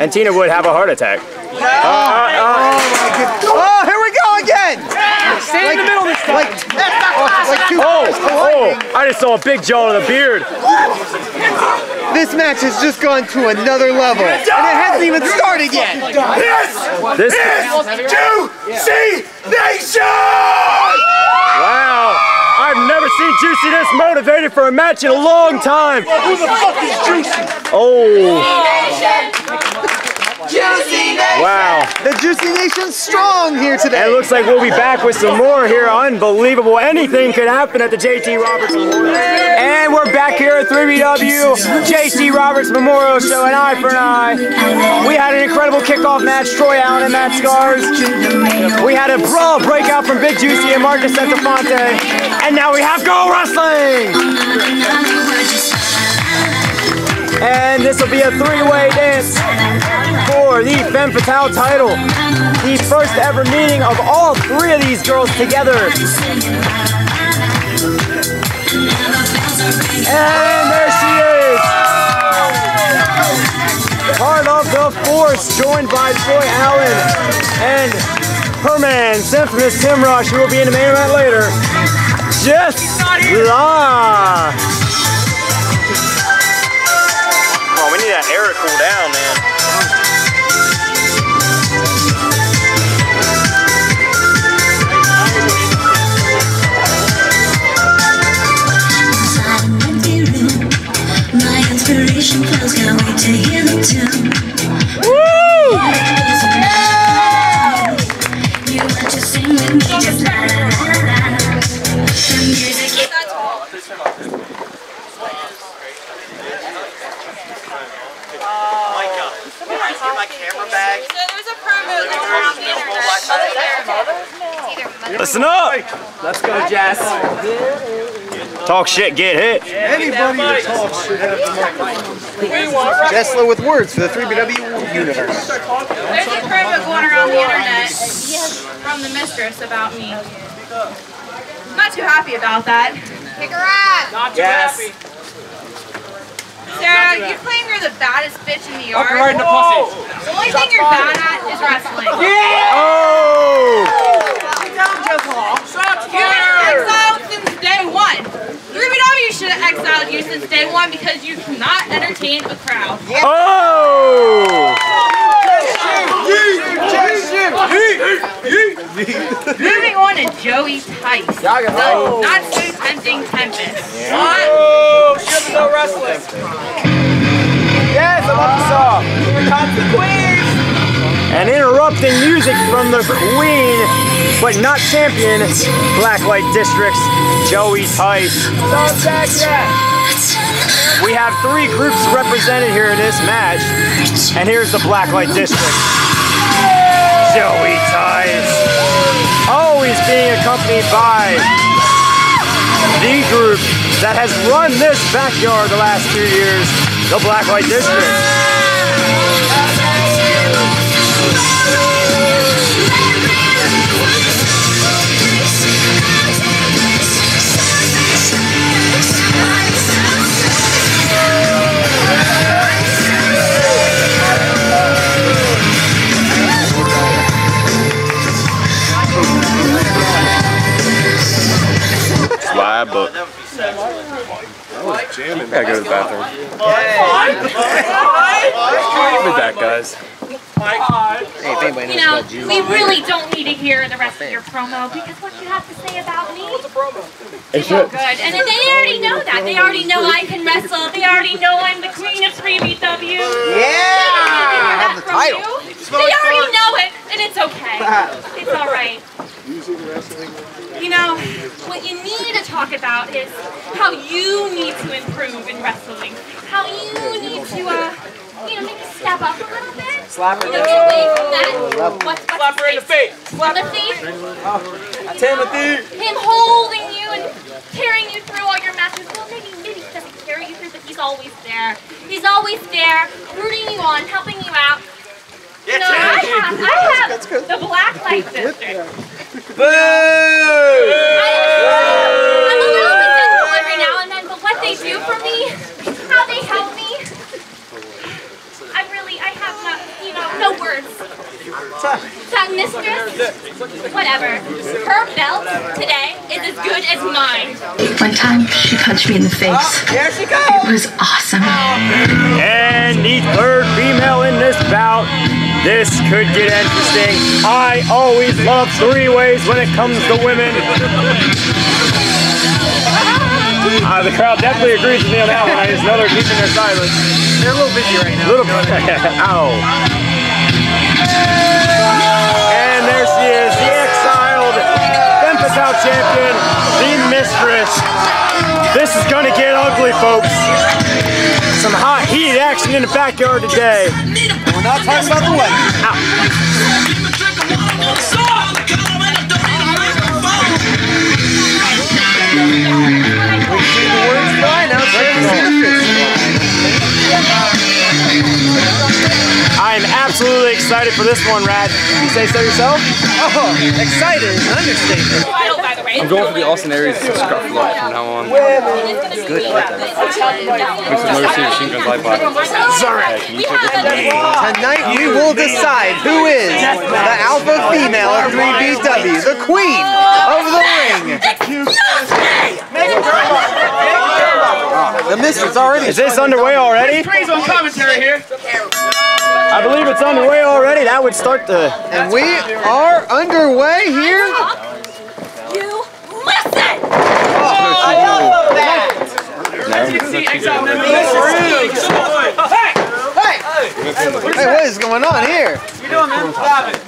And Tina would have a heart attack. Oh, oh, here we go again. Stay in the middle this time. Like, oh, like two Oh, I just saw a big jaw in the beard. This match has just gone to another level, and it hasn't even started yet. This, this is Juicy Nation! wow. I've never seen Juicy this motivated for a match in a long time. Who the fuck is Juicy? Oh, Juicy Nation! wow. The Juicy Nation's strong here today. And it looks like we'll be back with some more here. Unbelievable. Anything could happen at the JT Roberts Memorial. And we're back here at 3BW, JT Roberts Memorial Show, an eye for an eye. We had an incredible kickoff match, Troy Allen and Matt Scarz. We had a brawl breakout from Big Juicy and Marcus Centofonte. And now we have Go Wrestling! And this will be a three-way dance for the FemFatal title. The first ever meeting of all three of these girls together. And there she is! Part of the force, joined by Troy Allen and her man, infamous Tim Rush, who will be in the main event later. Jess La! That air cool down, man. My inspiration flows, can't wait to hear the tune. There's a promo going around the internet. Listen up! Let's go, Jess. Talk shit, get hit. Anybody that talks should have the mic. Jessla with words for the 3BW universe. There's a promo going around the internet from the mistress about me. Not too happy about that. Kick her ass! Not too Yes. happy. Sarah, you claim you're the baddest bitch in the yard. Up right in the pussy. The only thing you're bad at is wrestling. Yeah! Oh! You've been exiled since day one. 3BW should have exiled you since day one because you cannot entertain a crowd. Oh! Moving on to Joey Tice. The not so tempting Tempest. What? Oh, she doesn't know wrestling. Yes, I love the song. Here comes the queen. And interrupting music from the queen, but not champion, Blacklight Districts, Joey Tice. Don't back yet. We have three groups represented here in this match. And here's the Blacklight District. Joey Tice. Always being accompanied by the group that has run this backyard the last two years, the Blacklight District. Slide book. Gotta go to the bathroom. Be back, guys. You know, we really don't need to hear the rest of your promo because what you have to say about me It's is all good. And then they already know that. They already know I can wrestle. They already know I'm the queen of 3BW. Yeah! have the title. They already know it, and it's okay. It's all right. You know, what you need to talk about is how you need to improve in wrestling. How you need to, uh, you know, maybe step up a little bit. Slap her. You know, get away from that. What's, what's Slap her in the face. Timothy? Timothy. Him holding you and carrying you through all your matches. Well, maybe, maybe he doesn't carry you through, but he's always there. He's always there, rooting you on, helping you out. You know, I have, I have the black light district. Boo! I'm a little bit resentful every now and then, but what they do for me, how they help me, I really, I have not, you know, no words. That mistress, whatever, her belt today is as good as mine. One time, she punched me in the face. Here she goes. It was awesome. And the third female in this bout. This could get interesting. I always love three ways when it comes to women. Uh, the crowd definitely agrees with me on that one. I just know they're keeping their silence. They're a little busy right now. Little [LAUGHS] Ow. And there she is, the exiled FemFatal champion, the mistress. This is gonna get ugly, folks. Some hot, heated action in the backyard today. We're not talking about the wedding. I am absolutely excited for this one, Rad. You say so yourself? Oh, excited is an understatement. Title, by the way. I'm going for the Austin Aries scarf look from now on. Good. Makes the Motor City Machine Guns live body. Hey, can you put this in the Tonight we will decide who is the alpha female of 3BW, the queen of the ring. The mistress already. Is this underway already? Praise on commentary here. I believe it's underway already. That would start the. And we are underway here. You listen! I love that. Hey, hey, what is going on here? What you doing, man? It.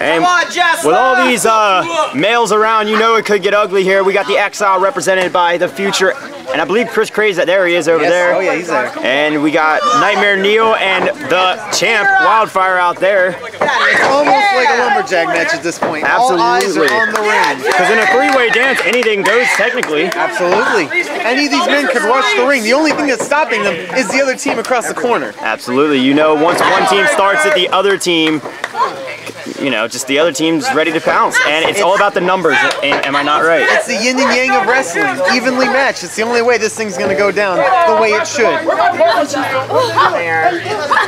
And Come on, Jess. With all these uh, males around, you know it could get ugly here. We got the Exile represented by the Future, and I believe Chris Craze. There he is over Yes. there. Oh, yeah, he's there. And we got Nightmare Neil and the champ Wildfire out there. It's almost like a lumberjack match at this point. Absolutely. All eyes are on the ring. Because in a three-way dance, anything goes technically. Absolutely. Any of these men could rush the ring. The only thing that's stopping them is the other team across the corner. Absolutely. You know, once one team starts it, the other team, you know, just the other team's ready to pounce. And it's all about the numbers. Am am I not right? It's the yin and yang of wrestling. Evenly matched. It's the only way this thing's gonna go down the way it should.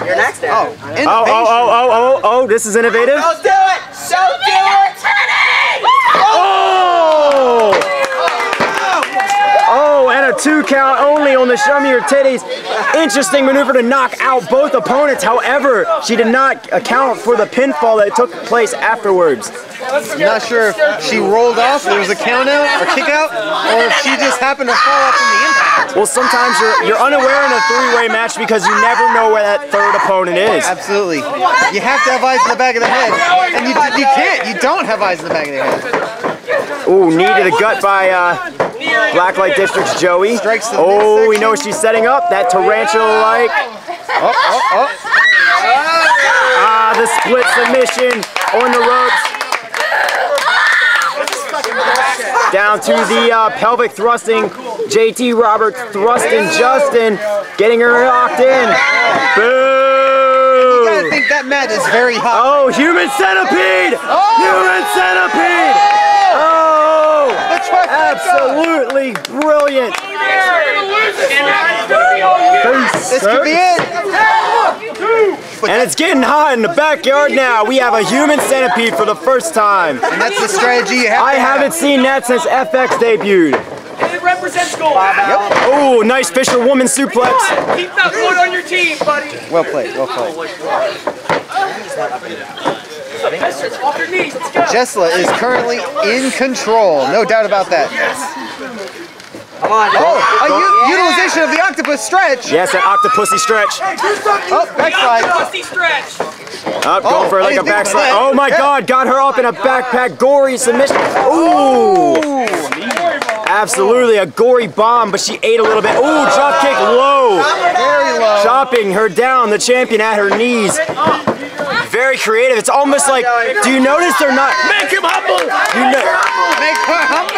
You're next there. Oh, Oh, oh, oh, oh, oh, oh, this is innovative. Don't do it. Don't do it. Oh! A two count only on the your titties. Interesting maneuver to knock out both opponents. However, she did not account for the pinfall that took place afterwards. I'm not sure if she rolled off, there was a count out or kick out, or if she just happened to fall off from the impact. Well, sometimes you're you're unaware in a three-way match because you never know where that third opponent is. Absolutely. You have to have eyes in the back of the head. And you, you can't. You don't have eyes in the back of the head. Ooh, knee to the gut by uh, Blacklight District's Joey. Oh, we know what she's setting up. That tarantula-like. Oh, oh, oh. Ah, the split submission on the ropes. Down to the uh, pelvic thrusting. JT Roberts thrusting Justin, getting her locked in. Boom. You gotta think that mat is very hot. Oh, human centipede! Human centipede! Oh! oh! Absolutely brilliant! This could be it. And it's getting hot in the backyard now. We have a human centipede for the first time. And that's the strategy you have I have. haven't seen that since FX debuted. It represents gold. Oh, nice Fisher woman suplex. Keep that foot on your team, buddy. Well played, well played. Oh, Off your knees. Let's go. Jesla is currently in control, no doubt about that. Come on, oh, a u- utilization of the octopus stretch. Yes, an octopussy stretch. Oh, backslide. Pussy stretch. Up, going oh, for like a backslide. Oh my god, got her up in a backpack gory submission. Ooh! Absolutely a gory bomb, but she ate a little bit. Ooh, drop kick low. Very low. Chopping her down, the champion at her knees. Very creative. It's almost like, do you notice they're not. Make him humble. You know, Make her humble.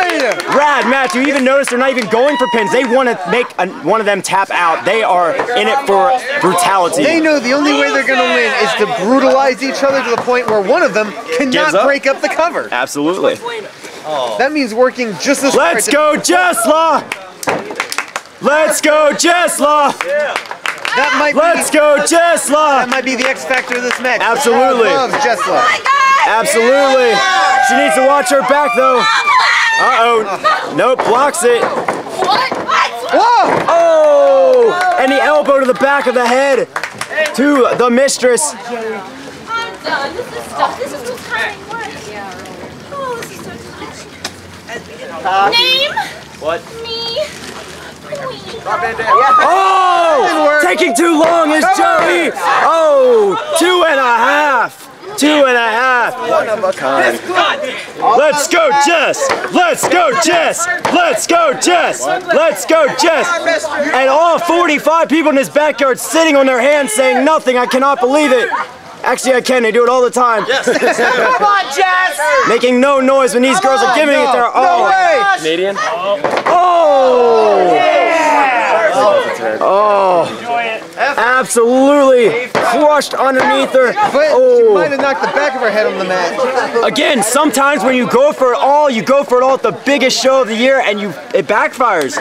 Rad, Matt, do you even notice they're not even going for pins? They want to make a, one of them tap out. They are in it for brutality. They know the only way they're going to win is to brutalize each other to the point where one of them cannot up? break up the cover. Absolutely. That means working just as hard Let's go, Jesla! Let's go, Jesla! That might Let's be, go, Jesla! That might be the X factor of this match. Absolutely. Love Jesla. Oh Absolutely. She needs to watch her back though. Uh-oh. Nope, blocks it. What? Whoa! Oh! And the elbow to the back of the head to the mistress. I'm done. This is stuff. This is what's coming. What? Oh, this is so tough. Uh, Name? What? Me. Oh! Taking too long is Joey. Oh, two and a half. Two and a half. Let's go, Jess. Let's go, Jess. Let's go, Jess. Let's go, Jess. And all 45 people in this backyard sitting on their hands saying nothing. I cannot believe it. Actually, I can. They do it all the time. Yes. [LAUGHS] Come on, Jess. Making no noise when these girls are giving it their all. No way. Canadian. Oh! Oh! Oh. Absolutely crushed underneath her. But Oh. she might have knocked the back of her head on the mat. Again, sometimes when you go for it all, you go for it all at the biggest show of the year, and you it backfires.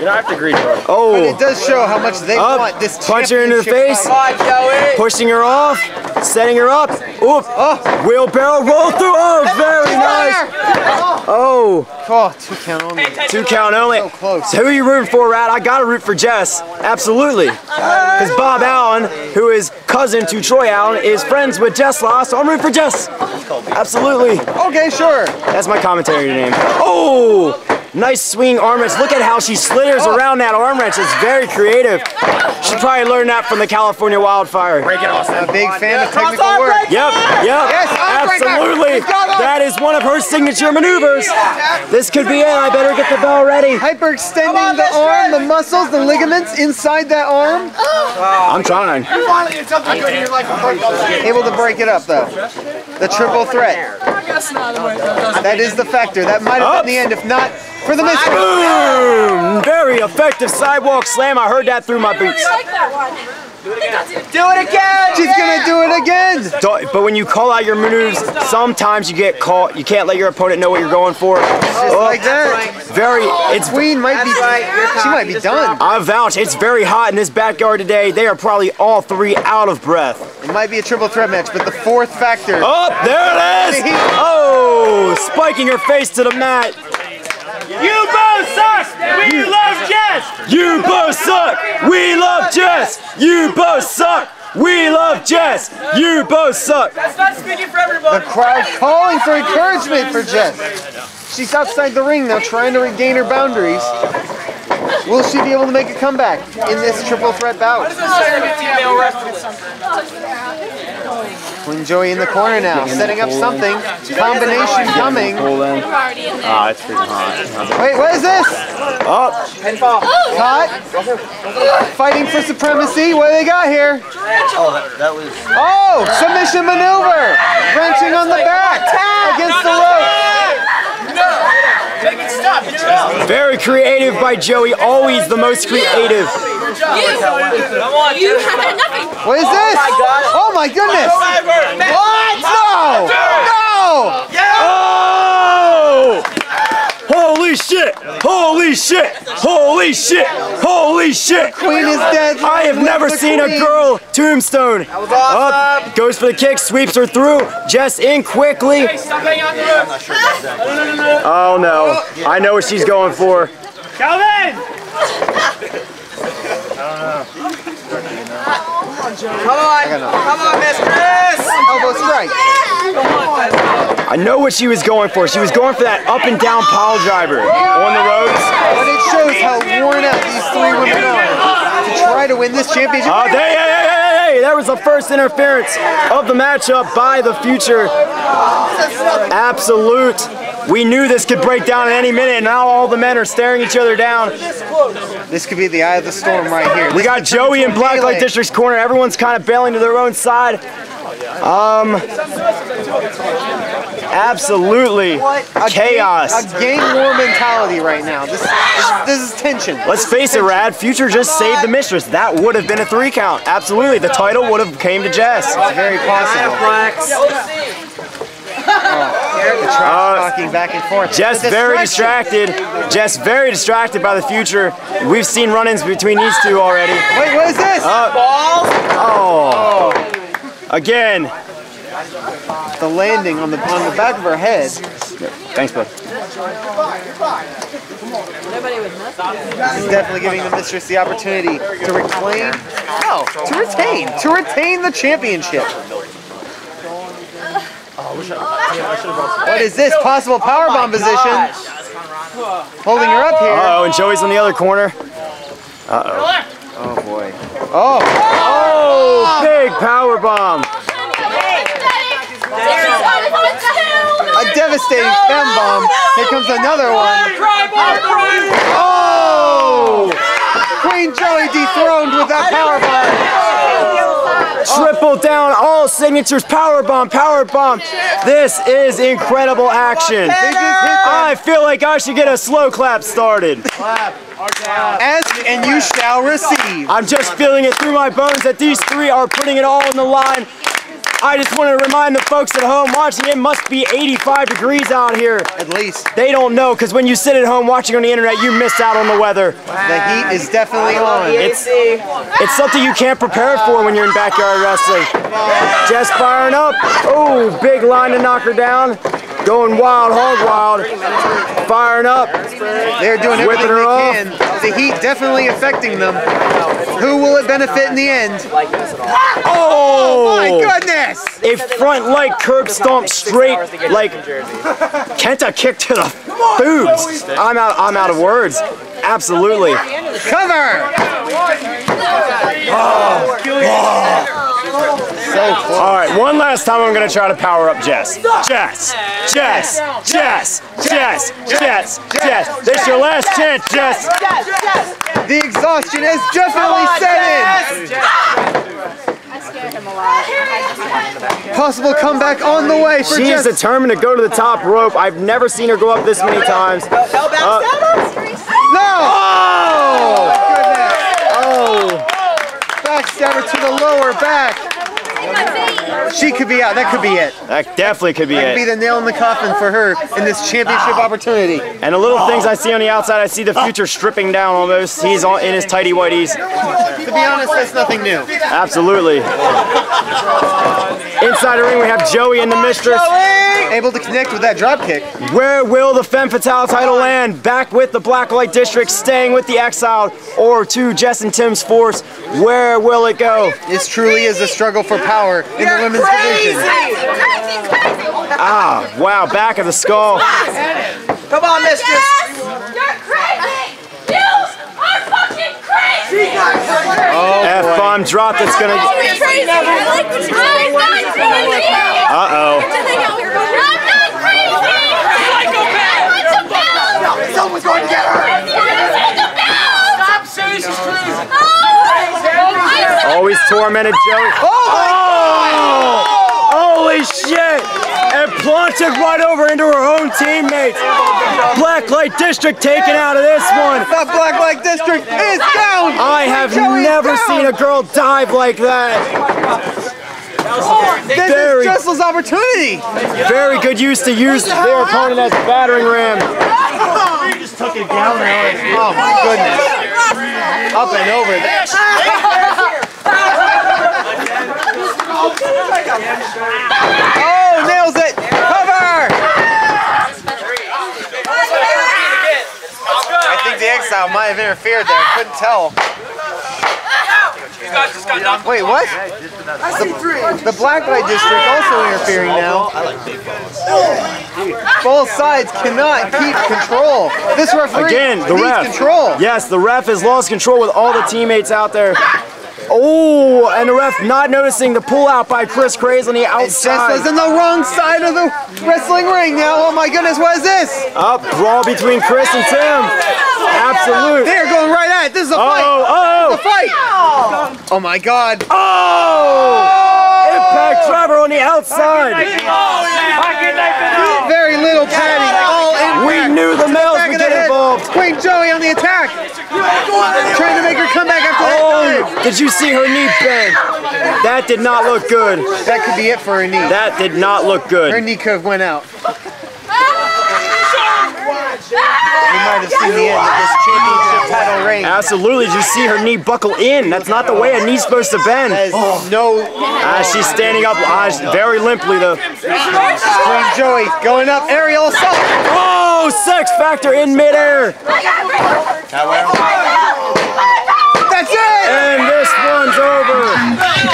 You don't have to agree, bro. Oh. But Oh! it does show how much they Up, want this punch her into the face. Come on, Joey. Pushing her off, setting her up. Oop! Oh. Wheelbarrow roll through. Oh, very nice. Oh, Oh, two count only. two count only. So close. So who are you rooting for, Rat? I gotta root for Jess. Absolutely. Because Bob Allen, who is cousin to Troy Allen, is friends with Jess Law, so I'm rooting for Jess. Absolutely. Okay, sure. That's my commentary name. Oh! Nice swing arm wrench. Look at how she slithers around that arm wrench. It's very creative. She probably learned that from the California wildfire. Break it off. I'm a big fan of technical work. Yep, yep, Yes, absolutely. Let's go, go. That is one of her signature maneuvers. This could be it. I better get the bell ready. Hyperextending the arm, the muscles, the ligaments inside that arm. I'm trying. You finally did something good in your life. Able to break it up though. The triple threat. That is the factor. That might have been the end, if not for the miss. Boom! Very effective sidewalk slam. I heard that through my boots. I like that one. Do it again. She's gonna do it again. Don't- But when you call out your maneuvers, sometimes you get caught. You can't let your opponent know what you're going for. Just oh. like that. Very, it's Queen might be. She might be done. I vouch, it's very hot in this backyard today. They are probably all three out of breath. It might be a triple threat match, but the fourth factor. Oh, there it is! [LAUGHS] Oh, spiking her face to the mat. You both suck. We love Jess. You both suck! We love Jess! You both suck! We love Jess! You both suck! That's not speaking for everybody. The crowd calling for encouragement for Jess. She's outside the ring now, trying to regain her boundaries. Will she be able to make a comeback in this triple threat bout? Female wrestling. Queen Joey in the corner now, setting up something. Combination coming. already in. Ah, it's pretty hot. Wait, what is this? Oh, Pinfall. Caught. Fighting for supremacy. What do they got here? Oh, that was. Oh, submission maneuver. Wrenching on the back. Against the rope. No. Take it Very creative by Joey, always the most creative. You have nothing. What is this? Oh my oh goodness! What? No! No! Oh! Holy shit! Holy shit! Holy shit! Holy shit! Queen is dead. I have never the seen a girl tombstone. Up, goes for the kick, sweeps her through. Jess in quickly. Oh no! I know what she's going for. Calvin! Come on, come on, Miss Chris. Elbow strike. I know what she was going for. She was going for that up and down pile driver on the ropes. But it shows how worn out these three women are to try to win this championship. Oh, hey, hey, hey, hey, hey! That was the first interference of the matchup by the future. Absolute. We knew this could break down at any minute, and now all the men are staring each other down. This could be the eye of the storm right here. We This got Joey in Blacklight. District's corner. Everyone's kind of bailing to their own side. Um, absolutely A chaos. Game, a game war mentality right now. This, this, this is tension. Let's face it, Rad. Future just saved the mistress. That would have been a three count. Absolutely, the title would have came to Jess. It's very possible. The trash talking back and forth. Jess very distracted. Jess very distracted by the future. We've seen run-ins between these two already. Wait, what is this? Uh, oh. Again. The landing on the on the back of her head. Thanks, bud. This is definitely giving the mistress the opportunity to reclaim. No, to retain. To retain the championship. What is this? Possible powerbomb position. Holding her up here. Uh oh, and Joey's on the other corner. Uh oh. Oh boy. Oh. Oh, big power bomb. A devastating fem bomb. Here comes another one. Oh! Queen Joey dethroned with that power bomb. Triple down, all signatures, power bomb, power bomb. This is incredible action. I feel like I should get a slow clap started. Ask and you shall receive. I'm just feeling it through my bones that these three are putting it all on the line. I just want to remind the folks at home watching, it must be 85 degrees out here. At least. They don't know, because when you sit at home watching on the internet, you miss out on the weather. The heat is definitely on. It's, it's something you can't prepare for when you're in backyard wrestling. Jess firing up. Oh, big line to knock her down. Going wild, hog wild. Firing up. They're doing everything Whipping her they off. can. The heat definitely affecting them. Who will it benefit in the end? Oh! oh my goodness! A front leg curb stomp straight, like Kenta kick to the boobs. I'm out. I'm out of words. Absolutely. Cover! Oh. All right, one last time I'm gonna try to power up Jess. Jess, Jess, Jess, Jess, Jess, Jess. This your last chance, Jess. The exhaustion has definitely set in. Possible comeback on the way for She's Jess. determined to go to the top rope. I've never seen her go up this many times. Uh, No! Oh! Oh! Backstabber to the lower back. She could be out. That could be it. that definitely could be That could be the nail in the coffin for her in this championship ah. opportunity. And the little things I see on the outside, I see the future stripping down almost. He's on, in his tighty whities. To be honest, that's nothing new. Absolutely. Inside the ring, we have Joey and the Mistress. Able to connect with that drop kick. Where will the FemFatal title land? Back with the Blacklight District, staying with the Exiled, or to Jess and Tim's Force? Where will it go? This truly is a struggle for power in the women's division. Ah, wow, back of the skull. Come on, mistress. You're crazy! You are fucking crazy! F bomb drop that's gonna. You're! I like what you're doing. I'm not crazy! Uh oh. I'm not crazy! Psychopath! Someone's going to get her. Stop saying she's crazy! Oh! Always tormented Joey. Oh! Holy shit! And plunged it right over into her own teammates. Blacklight District taken out of this one. The Blacklight District is down. I have Joey's never down. seen a girl dive like that. This Very- is Jessel's opportunity. Very good use to use their opponent as a battering ram. just took it down there. Oh my goodness. Up and over there. Oh, nails it. Cover. I think the exile might have interfered there. Couldn't tell. Wait, what? The, the Blacklight District also interfering now. Both sides cannot keep control. This referee Again, the needs ref. control. Yes, the ref has lost control with all the teammates out there. Oh, and the ref not noticing the pull out by Chris Craze on the outside. Tesla's in the wrong side of the wrestling ring now. Oh my goodness, what is this? Up, brawl between Chris and Tim. Absolute. They're going right at it. This is a fight. Oh, oh. This is a fight. Oh my god. Oh! oh! Impact driver on the outside. Very little padding. All in. We knew the males would get involved. Queen Joey on the attack. Trying to make her come back after that Oh, dive. did you see her knee bend? That did not look good. That could be it for her knee. That did not look good. Her knee could have went out. We might have seen the end of this championship title reign. Absolutely. Did you see her knee buckle in? That's not the way a knee's supposed to bend. That is no Ah, she's standing up ah, very limply though. Queen Joey going up. Aerial assault. Oh, sex factor in midair. That's it. And this one's over.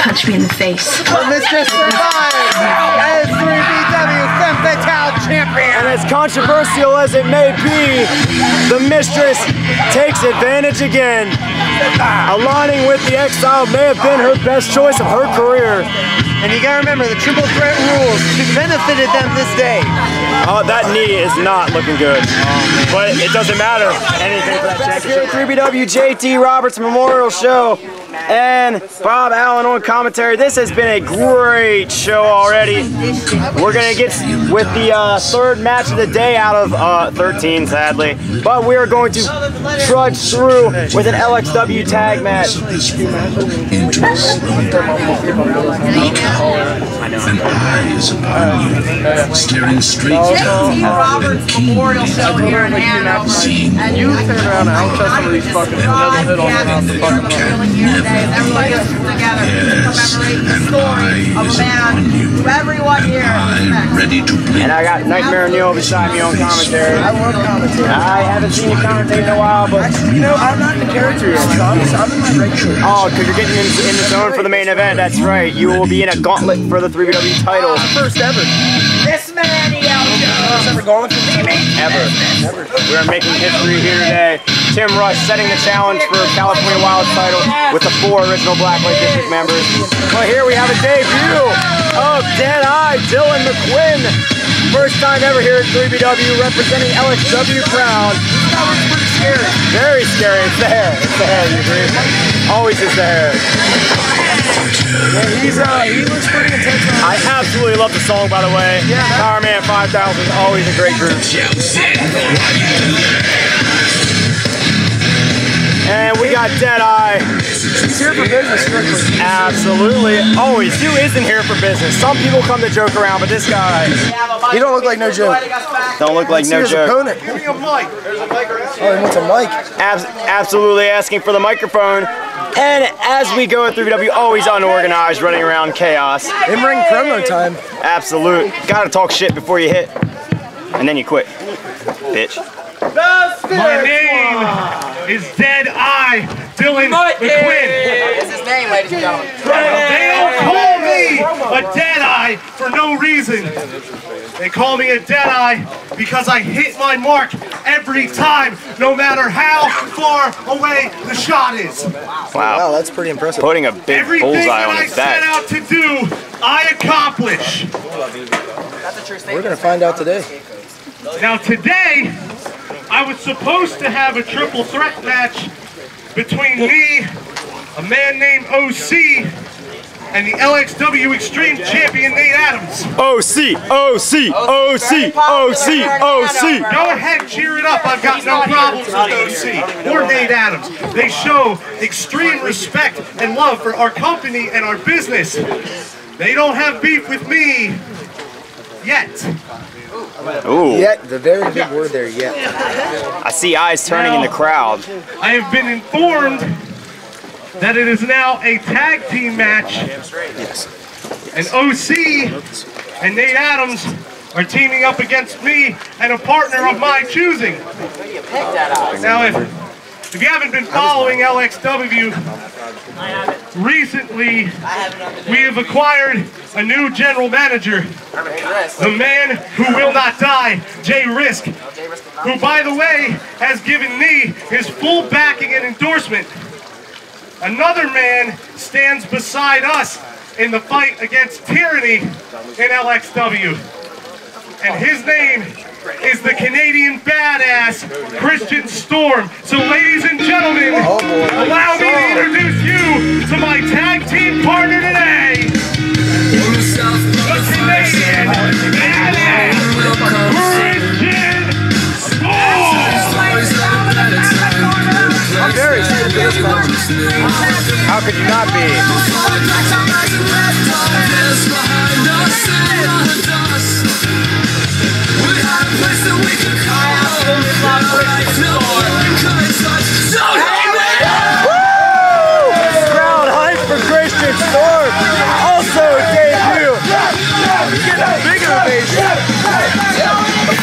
Punch me in the face. Mistress survives as 3BW FemFatal champion. And as controversial as it may be, the mistress takes advantage again. Aligning with the exile may have been her best choice of her career. And you gotta remember, the triple threat rules benefited them this day. Oh, that knee is not looking good. But it doesn't matter. Anything for that championship. 3BW JT Roberts Memorial Show. And Bob Allen on commentary. This has been a great show already. We're gonna get with the uh, third match of the day out of uh, 13, sadly. But we are going to trudge through with an LXW tag match. and eyes upon you, staring straight down JT Roberts Memorial Show here in Ann And you turn around and I'll test some of these fucking another hit on the the fucking feeling here today as everybody gets together to commemorate the story of a man who everyone here respects. ready to play. And I got Nightmare Neil beside me on commentary. I love commentary. I haven't seen you commentate in a while, but you know, I'm not in the character yet, so I'm, I'm in my regular. Oh, because you're getting in, in the zone for the main event. That's right. You will be in a gauntlet for the 3BW title. Uh, first ever. This man, Ever gone Ever. We are making history here today. Tim Rush setting the challenge for California Wild title with the four original Black Blacklight District members. But here we have a debut of Deadeye Dylan McQuinn. First time ever here at 3BW representing LXW Crown. Very scary. It's the hair. It's the hair, you agree? Always is the hair. he's uh, he looks pretty intense. I absolutely love the song, by the way. Yeah, Powerman 5000 is always a great group. And we got Deadeye. He's here for business, strictly. Absolutely. Oh, always. Who isn't here for business? Some people come to joke around, but this guy. He don't look like no joke. Don't look like no his joke. opponent. Give me a mic. There's a mic right Oh, he wants a mic. Abs- absolutely asking for the microphone. And as we go through W, always unorganized, running around chaos. In ring promo time. Absolute. Gotta talk shit before you hit. And then you quit. Bitch. My name is Deadeye Dylan McQuinn. That's his name, ladies and gentlemen. They don't call me a dead eye for no reason. They call me a dead eye because I hit my mark every time, no matter how far away the shot is. Wow. that's pretty impressive. Putting a big Everything bullseye that on I set out to do, I accomplish. We're gonna find out today. Now today, I was supposed to have a triple threat match between me, a man named OC, and the LXW Extreme Champion Nate Adams. OC, OC, OC, OC, OC. Go ahead, cheer it up. I've got no problems with OC or Nate Adams. They show extreme respect and love for our company and our business. They don't have beef with me yet. Ooh. Yet, the very big word there, yet. I see eyes turning in the crowd. I have been informed that it is now a tag team match. Yes. And OC and Nate Adams are teaming up against me and a partner of my choosing. Now, if, if you haven't been following LXW, recently we have acquired a new general manager, the man who will not die, Jay Risk, who, by the way, has given me his full backing and endorsement. Another man stands beside us in the fight against tyranny in LXW. And his name is the Canadian badass Christian Storm. So ladies and gentlemen, oh, allow me to introduce you to my tag team partner today. The Canadian badass Christian Storm. I'm very excited for this match. How could you not be?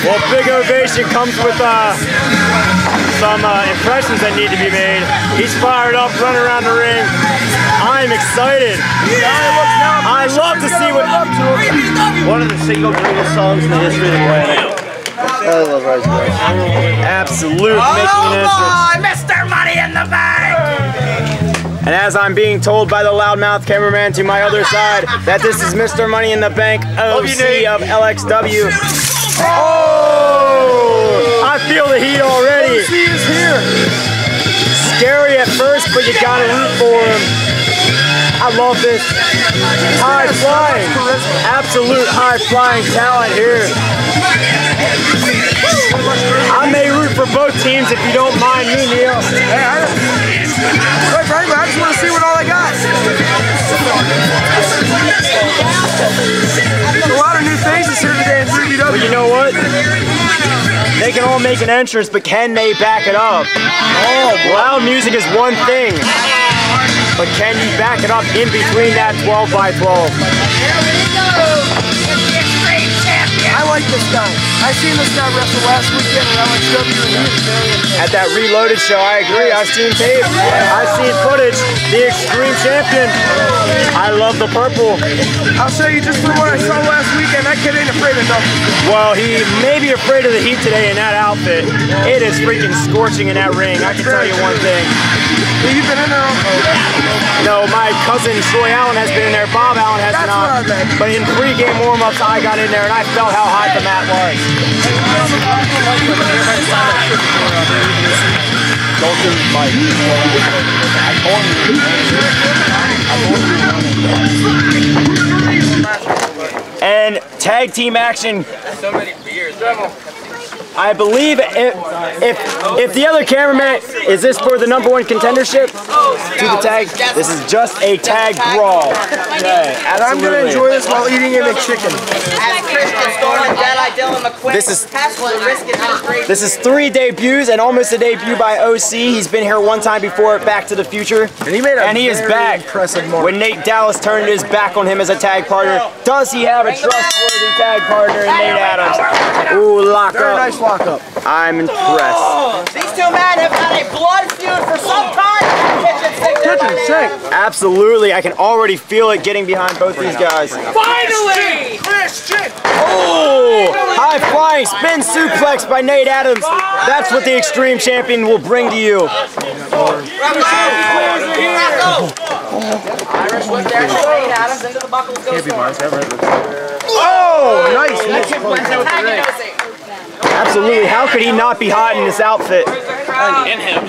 Well, big ovation comes with uh, some uh, impressions that need to be made. He's fired up, running around the ring. I'm excited. I love to see what. One of the single greatest songs in the history of the planet. I love Rise Girls. Absolute making an entrance. Mr. Money in the Bank! And as I'm being told by the loudmouth cameraman to my other side that this is Mr. Money in the Bank OC of LXW. Oh! I feel the heat already. OC is here. Scary at first, but you gotta root for him. I love this. High flying. Absolute high flying talent here. I may root for both teams if you don't mind me, Neil. Hey, I, quite frankly, I just want to see what all I got. There's a lot of new faces here today in 3BW. But you know what? They can all make an entrance, but can they back it up? Oh, loud music is one thing, but can you back it up in between that 12 by 12? I like this guy. I seen this guy wrestle last weekend at LXW and he was very. At that Reloaded show, I agree. I've seen tape. I've seen footage. The Extreme Champion. I love the purple. I'll show you just from what I saw last weekend. That kid ain't afraid of nothing. Well, he may be afraid of the heat today in that outfit. It is freaking scorching in that ring. I can tell you one thing. You've been in there. No, my cousin Troy Allen has been in there. Bob Allen has That's not. But in pregame warm-ups, I got in there and I felt how hot the mat was. And tag team action. So many beers. I believe if if if the other cameraman is this for the number one contendership to the tag, this is just a tag brawl. Okay, And I'm going to enjoy this while eating a McChicken. As Christian Storm and Deadeye Dylan McQuinn This is- Tesla and Risk it has great This is three debuts and almost a debut by OC. He's been here one time before Back to the Future. And he made a And he is very back. impressive mark. When Nate Dallas turned his back on him as a tag partner, does he have a trustworthy tag partner in Nate Adams? Ooh, lock up. Nice up. I'm impressed. These two men have had a blood feud for some time. Kitchen sink. Kitchen. Absolutely, I can already feel it getting behind both these guys. Finally! Christian! Oh, high flying spin suplex by Nate Adams. That's what the Extreme Champion will bring to you. Irish whip there. Nate Adams into the buckles goes Oh, nice. Tagging OC. Absolutely. How could he not be hot in this outfit? In him.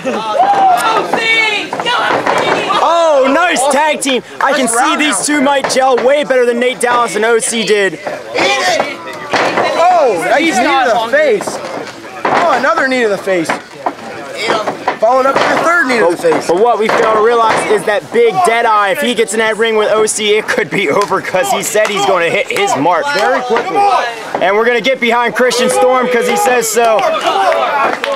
Oh, nice tag team. I can see these two might gel way better than Nate Dallas and OC did. Oh, knee to the face. Oh, another knee to the face. Up with third knee to the face. But what we fail to realize is that big Deadeye, if he gets in that ring with OC, it could be over because he said he's going to hit his mark very quickly. And we're going to get behind Christian Storm because he says so.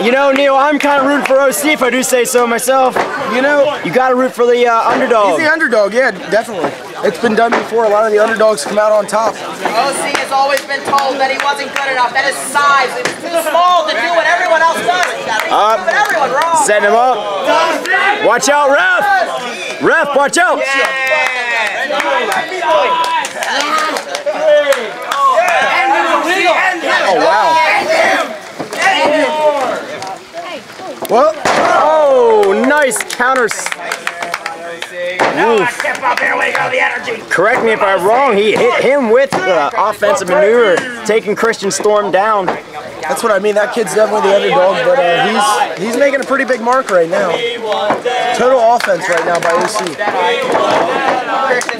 You know, Neil, I'm kind of rooting for OC if I do say so myself. You know, You got to root for the uh, underdog. He's the underdog, yeah, definitely. It's been done before. A lot of the underdogs come out on top. OC has always been told that he wasn't good enough, that his size is too small to do what everyone else does. He's got to be uh, Up. everyone wrong. Setting him up. Watch out, ref. Ref, watch out. Oh, wow. Well, oh, nice counter. Correct me if I'm wrong. He hit him with the offensive maneuver, taking Christian Storm down. That's what I mean. That kid's definitely the underdog, but uh, he's he's making a pretty big mark right now. Total offense right now by OC.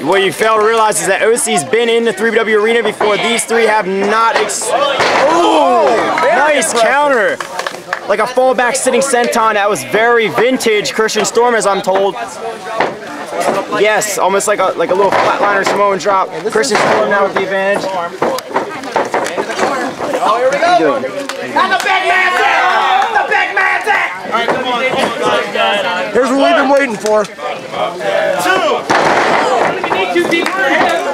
What you fail to realize is that OC's been in the 3W arena before. These three have not. Ex- Ooh, nice counter. Like a fallback sitting senton. That was very vintage Christian Storm, as I'm told. Yes, almost like a like a little flatliner Samoan drop. Christian Storm now with the advantage. Oh, here we What are you doing? And the big man's in! The big man's in! Here's what we've been waiting for. Two.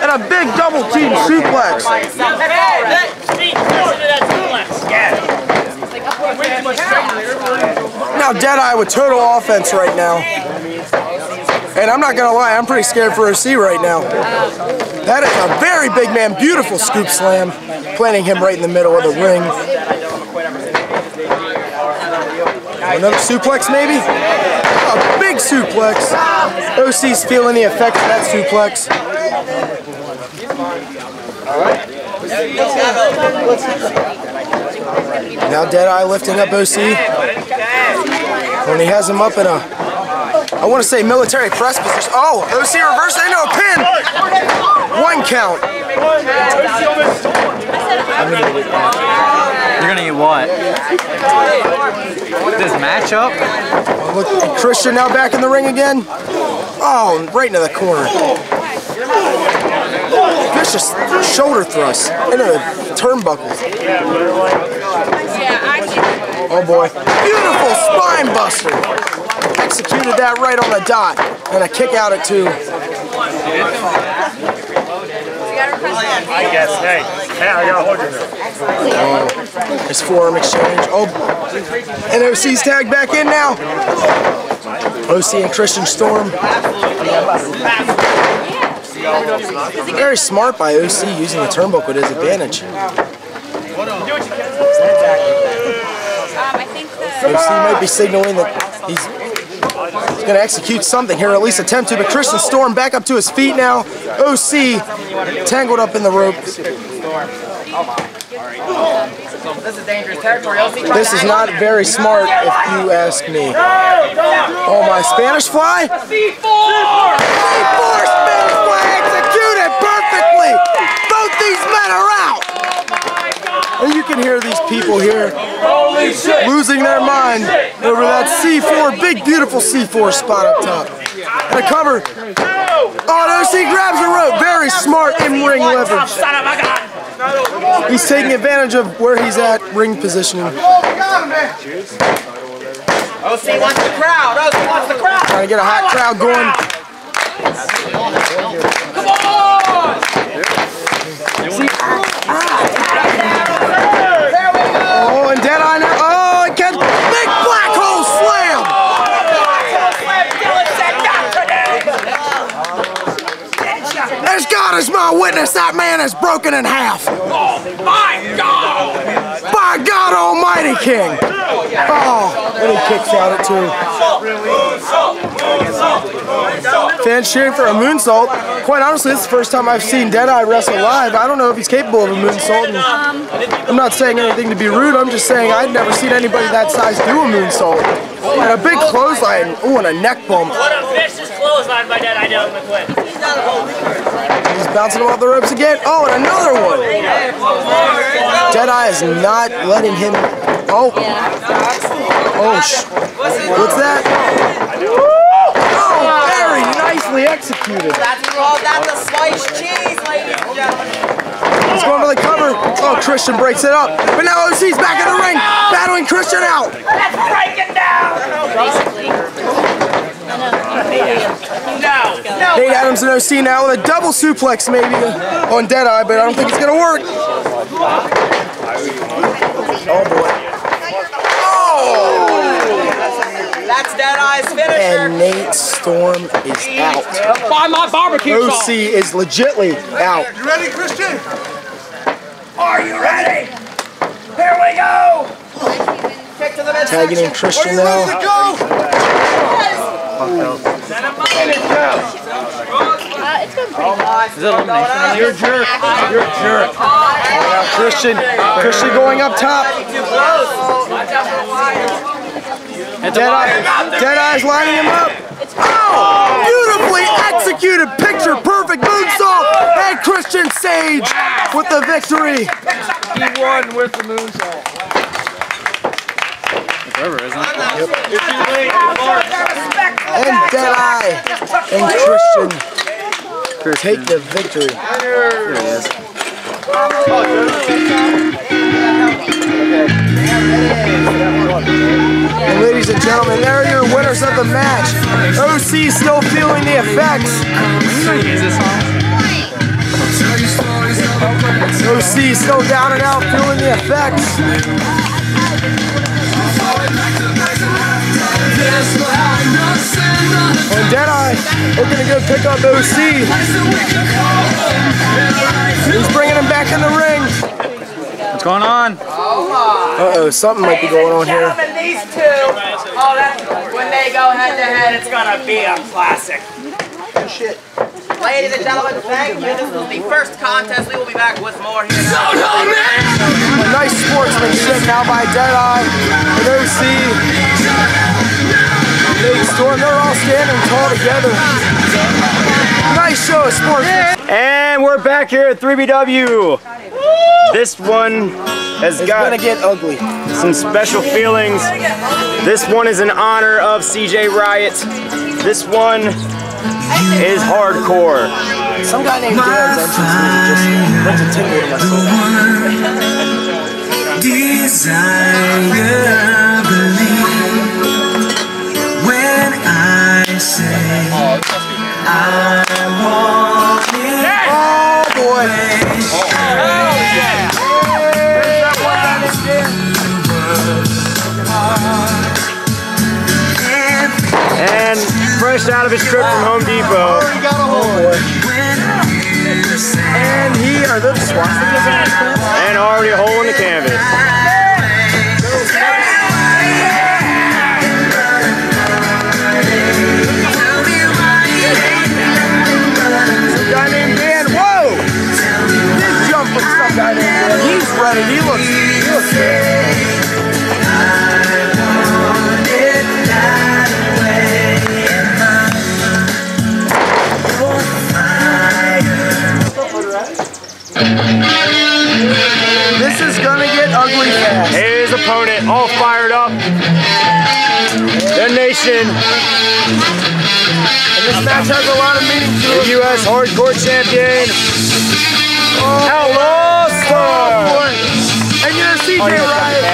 And a big double team suplex. Now Deadeye with total offense right now. And I'm not gonna lie, I'm pretty scared for OC right now. That is a very big man, beautiful scoop slam, planting him right in the middle of the ring. Another suplex maybe? A big suplex. OC's feeling the effects of that suplex. Now Deadeye lifting up OC. When he has him up in a, I want to say military press position. Oh, OC reverse into a pin. One count. You're gonna eat what? This matchup? Look, Christian now back in the ring again. Oh, right into the corner. Vicious shoulder thrust into the turnbuckle. Oh boy. Beautiful spine buster. Executed that right on the dot. And a kick out at two. I guess. Hey, hey, I gotta hold you there. Oh, his forearm exchange. Oh, and OC's tagged back in now. OC and Christian Storm. Very smart by OC using the turnbuckle to his advantage. OC might be signaling that he's, he's going to execute something here, at least attempt to. But Christian Storm back up to his feet now. OC tangled up in the rope. This is dangerous territory. This is not very smart if you ask me. Oh my Spanish fly? C4! C4 Spanish fly executed perfectly! Both these men are out! And you can hear these people here losing their mind over that C4, big beautiful C4 spot up top. And a cover. Oh, no, he grabs the rope. Very smart leverage. Of a gun! He's taking advantage of where he's at ring positioning. OC wants the crowd. OC wants the crowd. Trying to get a hot crowd going. Oh, and Deadeye now. Oh, and catch. Big black hole slam. As God is my witness, that man is broken in half. Oh, my God! By God Almighty King. Oh, and he kicks out at two. Fans cheering for a moonsault. Quite honestly, this is the first time I've seen Deadeye wrestle live. I don't know if he's capable of a moonsault. And I'm not saying anything to be rude. I'm just saying I've never seen anybody that size do a moonsault. And a big clothesline. Ooh, and a neck bump. What a vicious clothesline by that. I He's bouncing him off the ropes again. Oh, and another one. Deadeye is not letting him. Oh. Oh, sh- what's that? Oh, very nicely executed. That's called that's a sliced cheese, ladies and gentlemen. He's going for the cover. Oh, Christian breaks it up. But now OC's back in the ring, battling Christian out. Let's break it down. Basically. No, no. Nate Adams and OC now with a double suplex maybe on Deadeye, but I don't think it's going to work. Oh, boy. Oh! That's Deadeye's finisher. And Nate Storm is out. Buy my barbecue sauce. OC is legitly out. You ready, Christian? Are you ready? Here we go. Kick to the midsection. Tagging in Christian now. Ready to go? You're a jerk. You're a jerk. Now Christian, Christian going up top. Deadeye, Deadeye's lining him up. Oh, beautifully executed, picture perfect moonsault, and Christian Sage with the victory. He won with the moonsault. Forever, isn't And Deadeye and Christian take the victory. There it is. And ladies and gentlemen, there are your winners of the match. OC still feeling the effects. OC still down and out, feeling the effects. And Deadeye looking to go pick up OC. He's bringing him back in the ring. What's going on? Uh-oh, something might be going on here. These two. Oh, that's when they go head to head, it's gonna be a classic. Shit. Ladies and gentlemen, thank you. This was the first contest. We will be back with more here. Now. A nice sportsmanship now by Deadeye and OC. Nate Storm, they're all standing tall together. Nice show of sportsmanship. And we're back here at 3BW. This one has It's got gonna get ugly. some special feelings. This one is in honor of CJ Riot. This one is hardcore. Some guy named Dan's entrance music just brings a tingle to my soul. Desire believe when I say oh, I want fresh out of his trip from Home Depot. And he are those swastikas in his pants? And already a hole in the canvas. Guy named Dan. Whoa! Big jump from some guy. He's ready. He looks. He looks This is gonna get ugly fast. His opponent all fired up. The nation. And this match has a lot of meaning to The it. U.S. Hardcore Champion. Oh. Outlaw Star. Oh. And you know CJ Riot.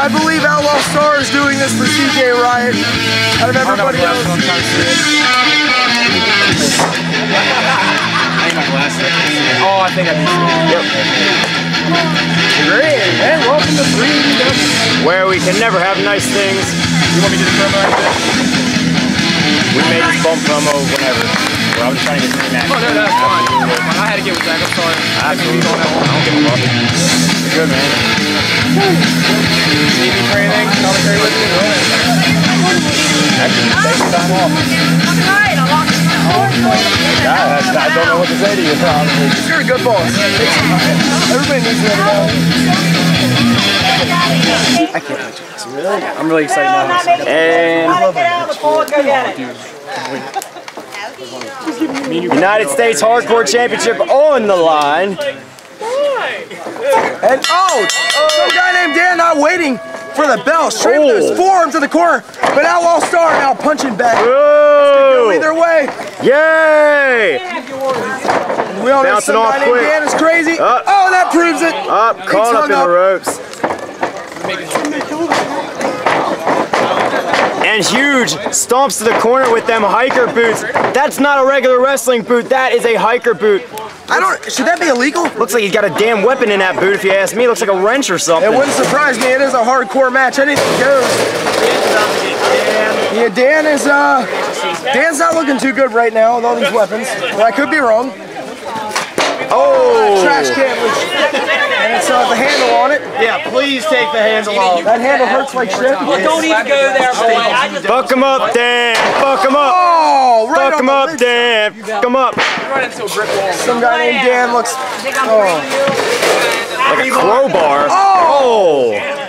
I believe Outlaw Star is doing this for CJ Riot. Out of everybody else. [LAUGHS] Oh, I think I Yep. Great. And welcome to 3BW. Where we can never have nice things. You want me to do the promo right there? We may just bump promo whenever. We're always trying to get three matches. Oh, no, that's fine. I had to get with Zach. I'm sorry. Absolutely. on one. I don't give a fuck. You're good, man. Need me for? Commentary with me? Actually, take some time off. I, I don't know what to say to you, honestly. You're a good boss. Take some time. Everybody needs to know. I can't wait to this. Oh, really? I'm really excited now. And United States Hardcore Championship on the line. And oh, some guy named Dan not waiting for the bell. Straight with his oh. forearm to the corner. But Outlaw Star now punching back. Go either way. Yay! We all know Bouncing some off guy named quick. Dan is crazy. Up. Oh, that proves it. Up, caught up hung in the ropes. And huge stomps to the corner with them hiker boots. That's not a regular wrestling boot. That is a hiker boot. I don't. Should that be illegal? Looks like he's got a damn weapon in that boot. If you ask me, looks like a wrench or something. It wouldn't surprise me. It is a hardcore match. Anything goes. Yeah, Dan is uh, Dan's not looking too good right now with all these weapons. But I could be wrong. Oh! Trash can loose. And it's uh, the handle on it. Yeah, please take the handle off. That handle hurts like shit. Well, don't even go there, boy. I Fuck him up, Dan. Fuck him up. Oh, right Fuck him up. Dan. Fuck him up. run into a brick wall. Some guy named Dan looks. Oh. Like a crowbar. Oh!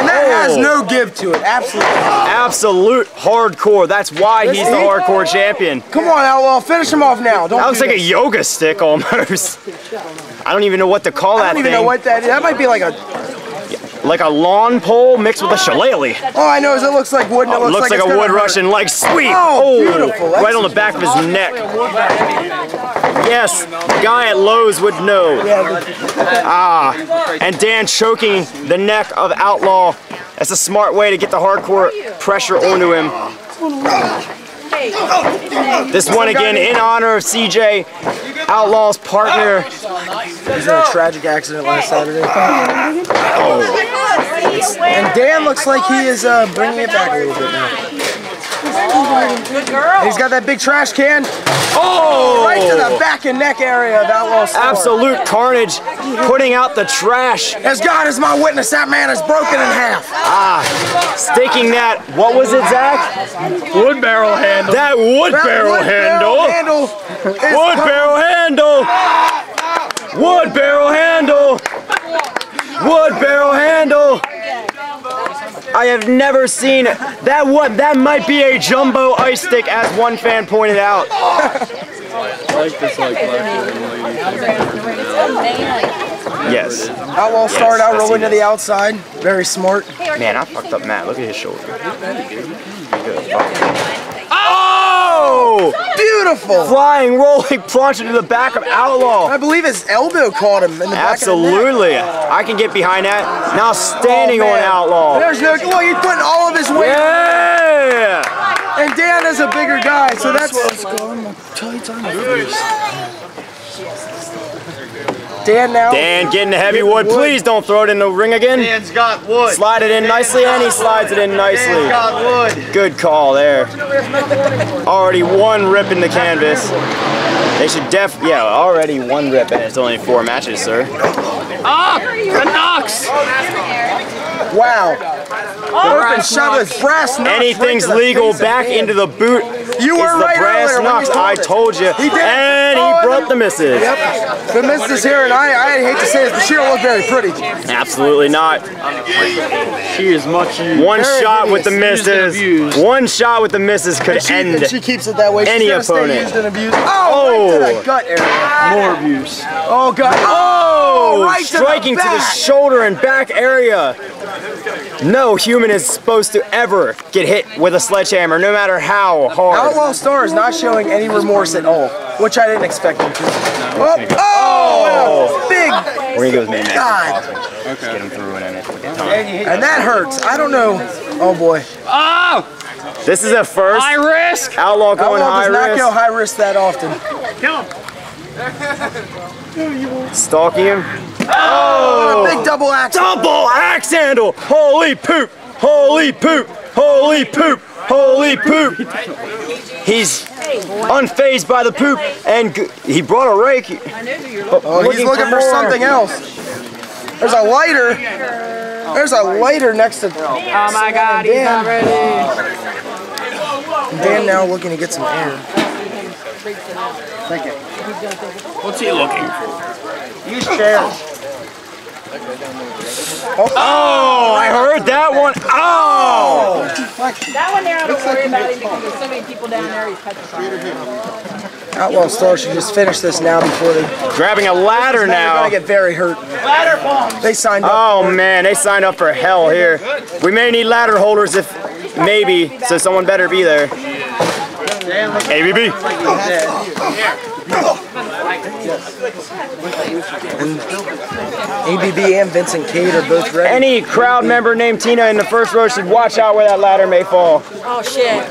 Oh! And that has Oh. no give to it. Absolutely. Absolute hardcore. That's why he's the hardcore champion. Come on, Outlaw. Finish him off now. Don't That looks like a yoga stick almost. [LAUGHS] I don't even know what to call that. thing. I don't thing. even know what that is. That might be like a. Like a lawn pole mixed with a shillelagh. All I know is it looks like wood and it Oh, looks, looks like, like, a wood. Russian, like sweet. Oh, beautiful. Right on the back of his neck. Yes, the guy at Lowe's would know. Ah, and Dan choking the neck of Outlaw. That's a smart way to get the hardcore pressure onto him. This one again in honor of CJ, Outlaw's partner. He's in a tragic accident last Saturday. Oh. And Dan looks like he is uh, bringing it back a little bit now. Good girl. He's got that big trash can. Oh! Right to the back and neck area of Outlaw Star. Absolute carnage, putting out the trash. As God is my witness, that man is broken in half. Ah, staking that, what was it, Zach? Wood barrel handle. That wood That barrel wood handle. barrel handle is Wood com- barrel handle. Wood barrel handle. Wood barrel handle. I have never seen that. What that might be a jumbo ice stick, as one fan pointed out. [LAUGHS] I like this like black Yes. Outlaw Star rolling to the outside. Very smart. Man, I fucked up Matt. Look at his shoulder. Oh! Beautiful. Flying, rolling plunge into the back of Outlaw. I believe his elbow caught him in the back Absolutely. I can get behind that. Now standing the neck. on Oh, Outlaw. There's no. Well, he's putting all of his weight. Yeah! And Dan is a bigger guy, so that's. Dan now. Dan getting the heavy wood. Please don't throw it in the ring again. Dan's got wood. Slide it in nicely, and he slides it in Dan's nicely. got wood. Good call there. Already one rip in the canvas. They should def, yeah, already one rip, and it's only four matches, sir. Ah! The knocks! Wow. Open shot brass knucks. Anything's right legal back Dan. into the boot. You is were the right brass earlier knucks. I told you. He did. And Oh, he and brought the- the misses. Yep. The mist is here, and I, I hate to say this, but she don't look very pretty. Absolutely not. She is much used. One Very shot with the hideous. misses. One shot with the misses could And she, end and she keeps it that way. She's any gonna stay opponent. used and abused. Oh, right to Oh. the gut area. More abuse. Oh, God. Oh, oh right to the striking to the, shoulder and back area. No human is supposed to ever get hit with a sledgehammer, no matter how hard. Outlaw Star is not showing any remorse at all, which I didn't expect him to. Oh, oh, oh. big We're gonna go with man. God. Get him through it in it. And that hurts. I don't know. Oh, boy. Oh! This is a first. High risk! Outlaw going Outlaw high does not risk. go high risk that often. Kill him! Stalking him. Oh, big double axe. Double axe handle! Holy poop! Holy poop! Holy poop! Holy poop! He's unfazed by the poop, and he brought a rake. Oh, he's looking for more. something else. There's a lighter. There's a lighter next to. Oh my God, he's not ready. Dan now looking to get some air. What's he looking for? Use chairs. Oh, I heard that one. Oh! That one there, I don't worry about him because there's so many people down there. He's petrified. Outlaw Star should just finish this now before they. Grabbing a ladder now. They're now. gonna get very hurt. Ladder bombs. They signed up. Oh man, they signed up for hell here. We may need ladder holders if maybe, so someone better be there. ABB. ABB and Vincent Cade are both ready. Any crowd member named Tina in the first row should watch out where that ladder may fall. Oh shit.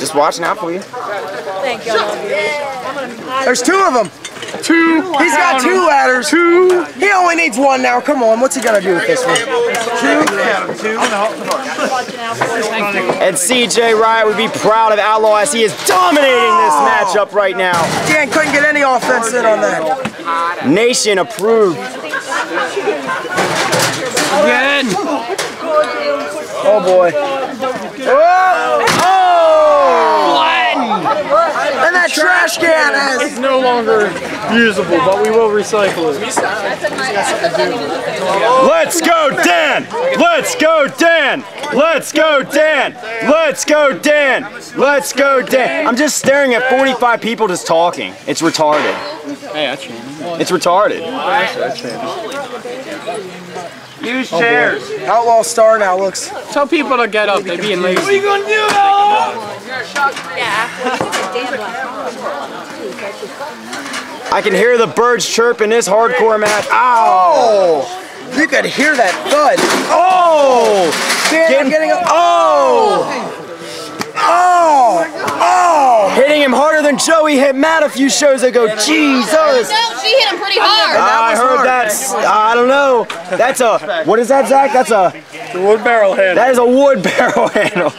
Just watching out for you. Thank you. I love you. There's two of them. Two. He's got two ladders. Two. He only needs one now. Come on, what's he gonna do with this one? Two. And CJ Riot would be proud of Outlaw as he is dominating this oh. matchup right now. Dan couldn't get any offense in on that. Nation approved. Again. Oh boy. Oh! Oh! And that trash can It's is. no longer usable, but we will recycle it. Let's go, Dan! Let's go, Dan! Let's go, Dan! Let's go, Dan! Let's go, Dan! I'm just staring at 45 people just talking. It's retarded. Hey, that's changed. It's retarded. Use oh, chairs. Outlaw Star now looks. Tell people to get up. They being lazy. What are you gonna do, Ella? [LAUGHS] I can hear the birds chirp in this hardcore match. Ow! Oh! You could hear that thud. Oh! Dan, I'm getting a. Oh! oh! Oh! Oh! Hitting him harder than Joey hit Matt a few shows ago. Jesus! No, she hit him pretty hard. I heard that. I don't know. That's a. What is that, Zach? That's a. The wood barrel handle. That is a wood [LAUGHS] barrel handle.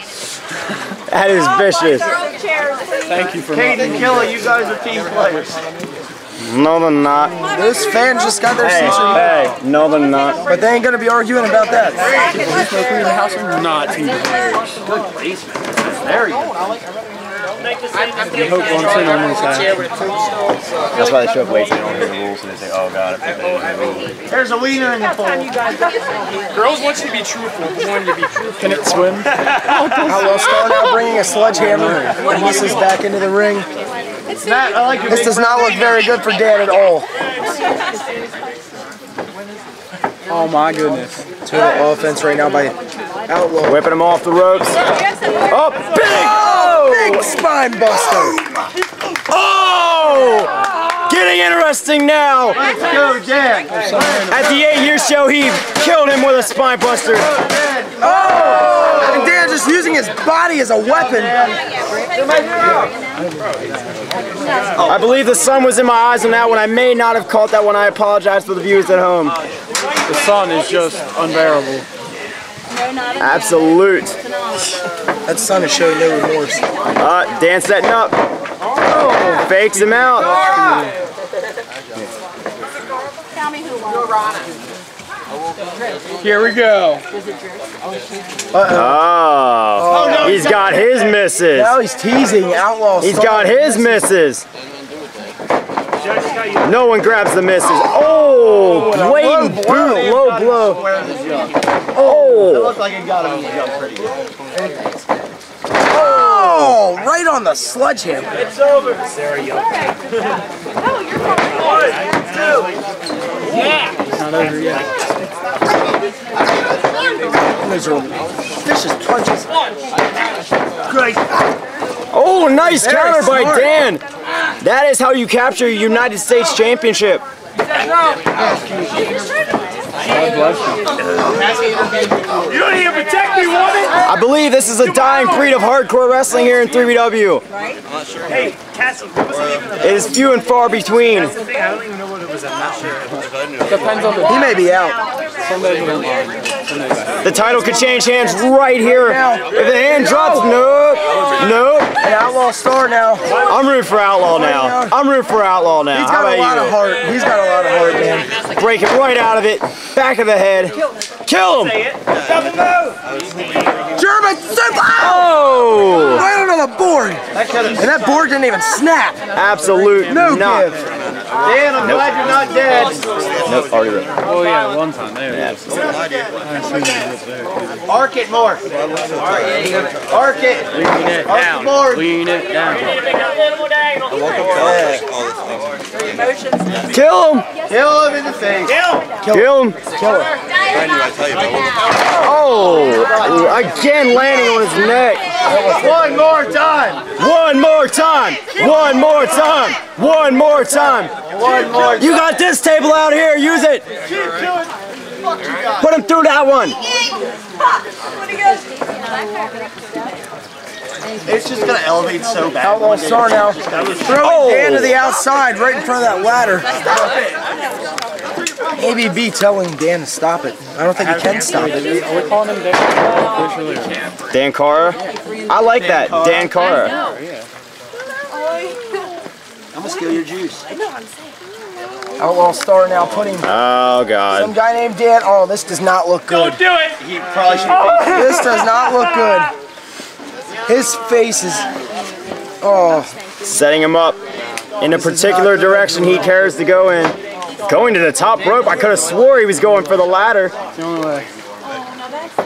That is vicious. Thank you for Kate and Killa, you guys are team players. No, they're not. Those fans just got their Hey, seats removed. hey, no, they're not. But they ain't gonna be arguing about that. not team players. Good placement. There you go. I hope one thing on this side. That's why they show up late. They don't hear the rules, and they say, "Oh God, I put that in the rules." There's a wiener in the pool. Girls want you to be truthful. Want you to be truthful. Can it swim? Outlaw Star now bringing a sledgehammer. Reese's back into the ring. Matt, I like your This does not look very good for Dan at all. Oh my goodness. Total offense right now by Outlaw. Whipping him off the ropes. Oh, big! Big spine buster. Oh! Getting interesting now. Let's go, Dan. At the eight-year show, he killed him with a spine buster. Oh! And Dan just using his body as a weapon. I believe the sun was in my eyes on that one. I may not have caught that one. I apologize for the viewers at home. The sun is just unbearable. Absolute. That son is showing no remorse. Uh, Dan setting up. Oh, fakes him out. Tell me who won. Here we go. Oh, he's got his misses. Now he's teasing Outlaw He's Star. got his misses. No one grabs the misses. Oh, oh blatant boot, low blow. Oh. It Oh, looked like it got him in the jump pretty good. Oh, right on the sledgehammer. It's over. [LAUGHS] Not over yet. Those are vicious punches. Great. oh, nice Very counter by. Dan. That is how you capture a United States Championship. You don't even protect me, woman. I believe this is a dying breed of hardcore wrestling here in 3BW. Hey, Cassie, what was it even? It is few and far between. That's the thing. I don't even know what it was. I'm not sure. Depends on the. He may be out. Some days we don't mind. Some days I- The title could change hands right here. If the hand drops, nope, nope. An Outlaw Star now. I'm rooting for Outlaw now. I'm rooting for Outlaw now. He's How got a lot about of heart. He's got a lot of heart, man. you? Break it right out of it. Back of the head. Kill him. Double move. German Super! Oh! Right onto the board. And that board didn't even snap. Absolute No not. give. Dan, I'm glad you're not dead. Nope, already ripped. Oh yeah, one time. There it is. Arc it more. Arc it. Lean it Arc down. the board. Lean it down. Kill him! Kill him in the face. Kill him! Kill him! Kill her. Oh! Again landing on his neck. One more time. One more time! One more time! One more time! One more You got this table out here, use it! Put him through that one! It's just gonna elevate so bad. Outlaw star now. Throwing oh. Dan to the outside, right in front of that ladder. Stop it. ABB telling Dan to stop it. I don't think he can stop it. Are we calling him Dan? Officially. Dan Cara. I like that. Dan Cara. I'm gonna steal your juice. Outlaw star now putting Oh God. some guy named Dan. Oh, this does not look good. Do it! He probably should. This does not look good. His face is. Oh, Setting him up in a particular direction he cares to go in. Going to the top rope. I could have swore he was going for the ladder. The only way.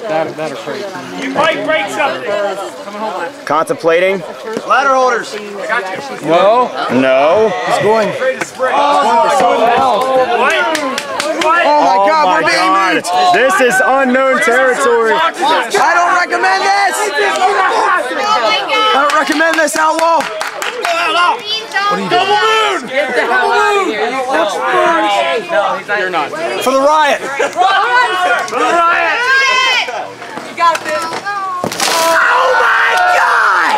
That, that or crazy. You might break something. Contemplating. Ladder holders. No. No. he's going. Oh my God, we're oh being God. This is unknown territory. I don't recommend this. I don't recommend this, Outlaw. What are you doing? You're not. For the riot. For the riot! You got this. Oh my God!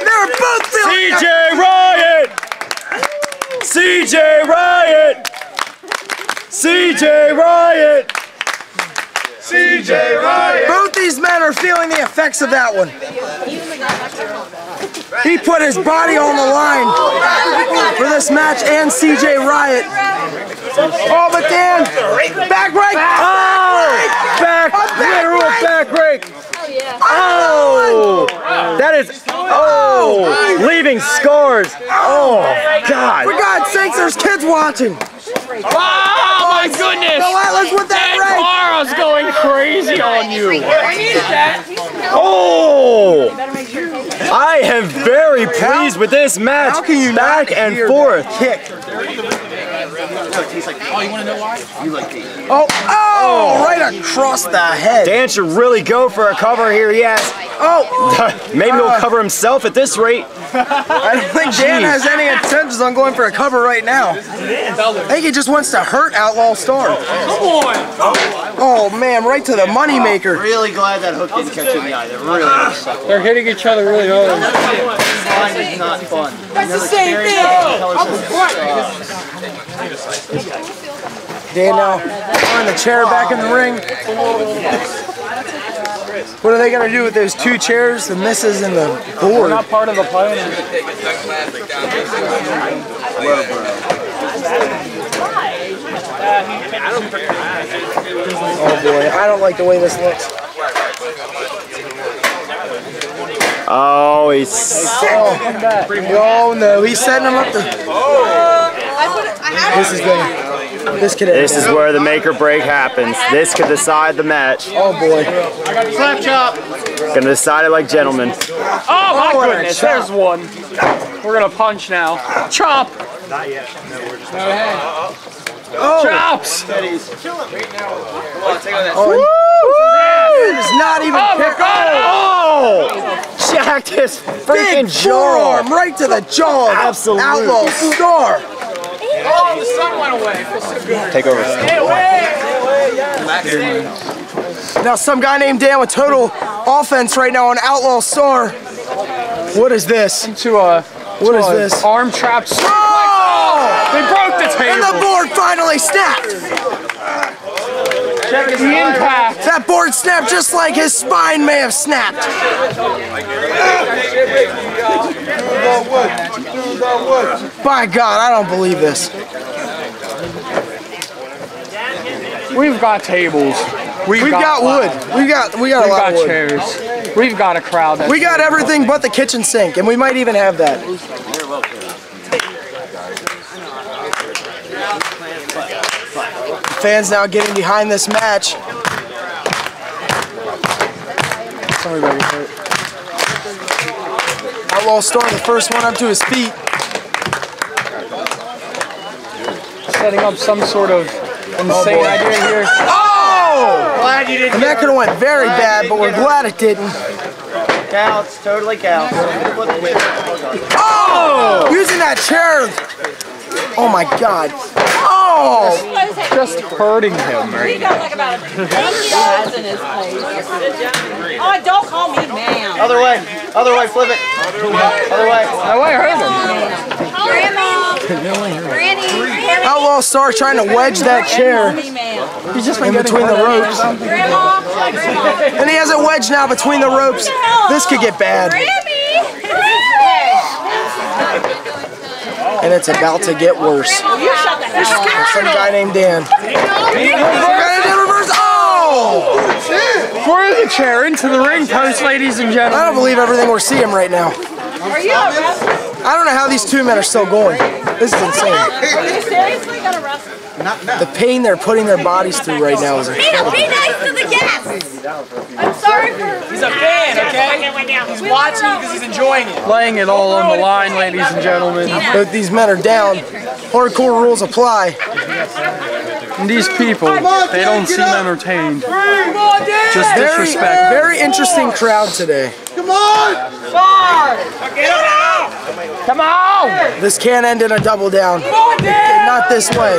They're both feeling CJ Riot! CJ Riot! CJ Riot! CJ Riot. Both these men are feeling the effects of that one. He put his body on the line for this match and CJ Riot. Oh, but Dan, back break. Oh! Back, literal back break. Oh! oh. That is, oh, oh! Leaving scars. Oh, God! For God's sakes, there's kids watching. Oh my goodness! Go Atlas with that Dan leg. Cara's going crazy on you. Oh! I am very pleased with this match. How can you Back and forth. kick? Oh, you wanna know why? You like these. Oh, oh, right across the head. Dan should really go for a cover here. Yes. Oh, [LAUGHS] Maybe he'll uh. cover himself at this rate. I don't think Dan has any intentions on going for a cover right now. I think he just wants to hurt Outlaw Star. Oh, oh. Come on! Oh man, right to the moneymaker. Really glad that hook didn't catch in the eye. That really ah. would. They're hitting each other really hard. Mine is not fun. That's the same thing. Dan now on the chair back in the ring. What are they gonna do with those two chairs, the misses and the We're board? not part of the plan. Oh boy, I don't like the way this looks. Oh, he's. Oh no, he's setting him up to. This is gonna. This could. This is where the make or break happens. This could decide the match. Oh boy. I got Slap chop. Gonna decide it like gentlemen. Oh my Oh, and a goodness, chop. there's one. We're gonna punch now. Chop! Oh, Chops! oh and it's not even. Oh my kick- Oh! Jacked his freaking Big jaw. forearm right to the jaw. of Absolute. Outlaw Star. Oh, the sun went away. Feels so good. Take over. Now some guy named Dan with total offense right now on Outlaw Star. What is this? To a What is this? arm trap. Oh! They broke the And the table. board finally snapped. Check the impact. That board snapped just like his spine may have snapped. By God, I don't believe this. We've got tables. We've got wood. We've got we got a We've lot got of wood. chairs. We've got a crowd. We got everything but the kitchen sink, and we might even have that. Fans now getting behind this match. Somebody better get hurt. Outlaw Star, the first one up to his feet. Setting up some sort of insane oh, boy. idea here. Oh! Glad you didn't And that could have went very bad, but we're glad it didn't. Counts, totally counts. Oh! Using that chair. Oh my God. Oh! Just hurting him right He got like about a dozen in his face. Oh, don't call me ma'am. Other way, other way, flip it. Other way. No way, hurt him. Grandma. Granny. Outlaw Star trying to wedge that chair He's just in between the ropes. Grandma. And he has it wedged now between the ropes. This could get bad. And it's about to get worse. You shut the hell up. Some guy named Dan. Oh! Through the chair into the ring post, ladies and gentlemen. I don't believe everything we're seeing right now. Are you a? I don't know how these two men are still going. This is insane. Are you seriously gonna wrestle? The pain they're putting their bodies through right now is Be, incredible. be nice to the guests. I'm sorry for. He's a fan, okay? He's watching because he's enjoying it. Laying it all on the line, ladies and gentlemen. But these men are down. Hardcore rules apply. And these people, they don't seem entertained. Just Very, disrespect. very interesting crowd today. Come on! Fire! Come on! This can't end in a double down. Come on, Dad! Not this way.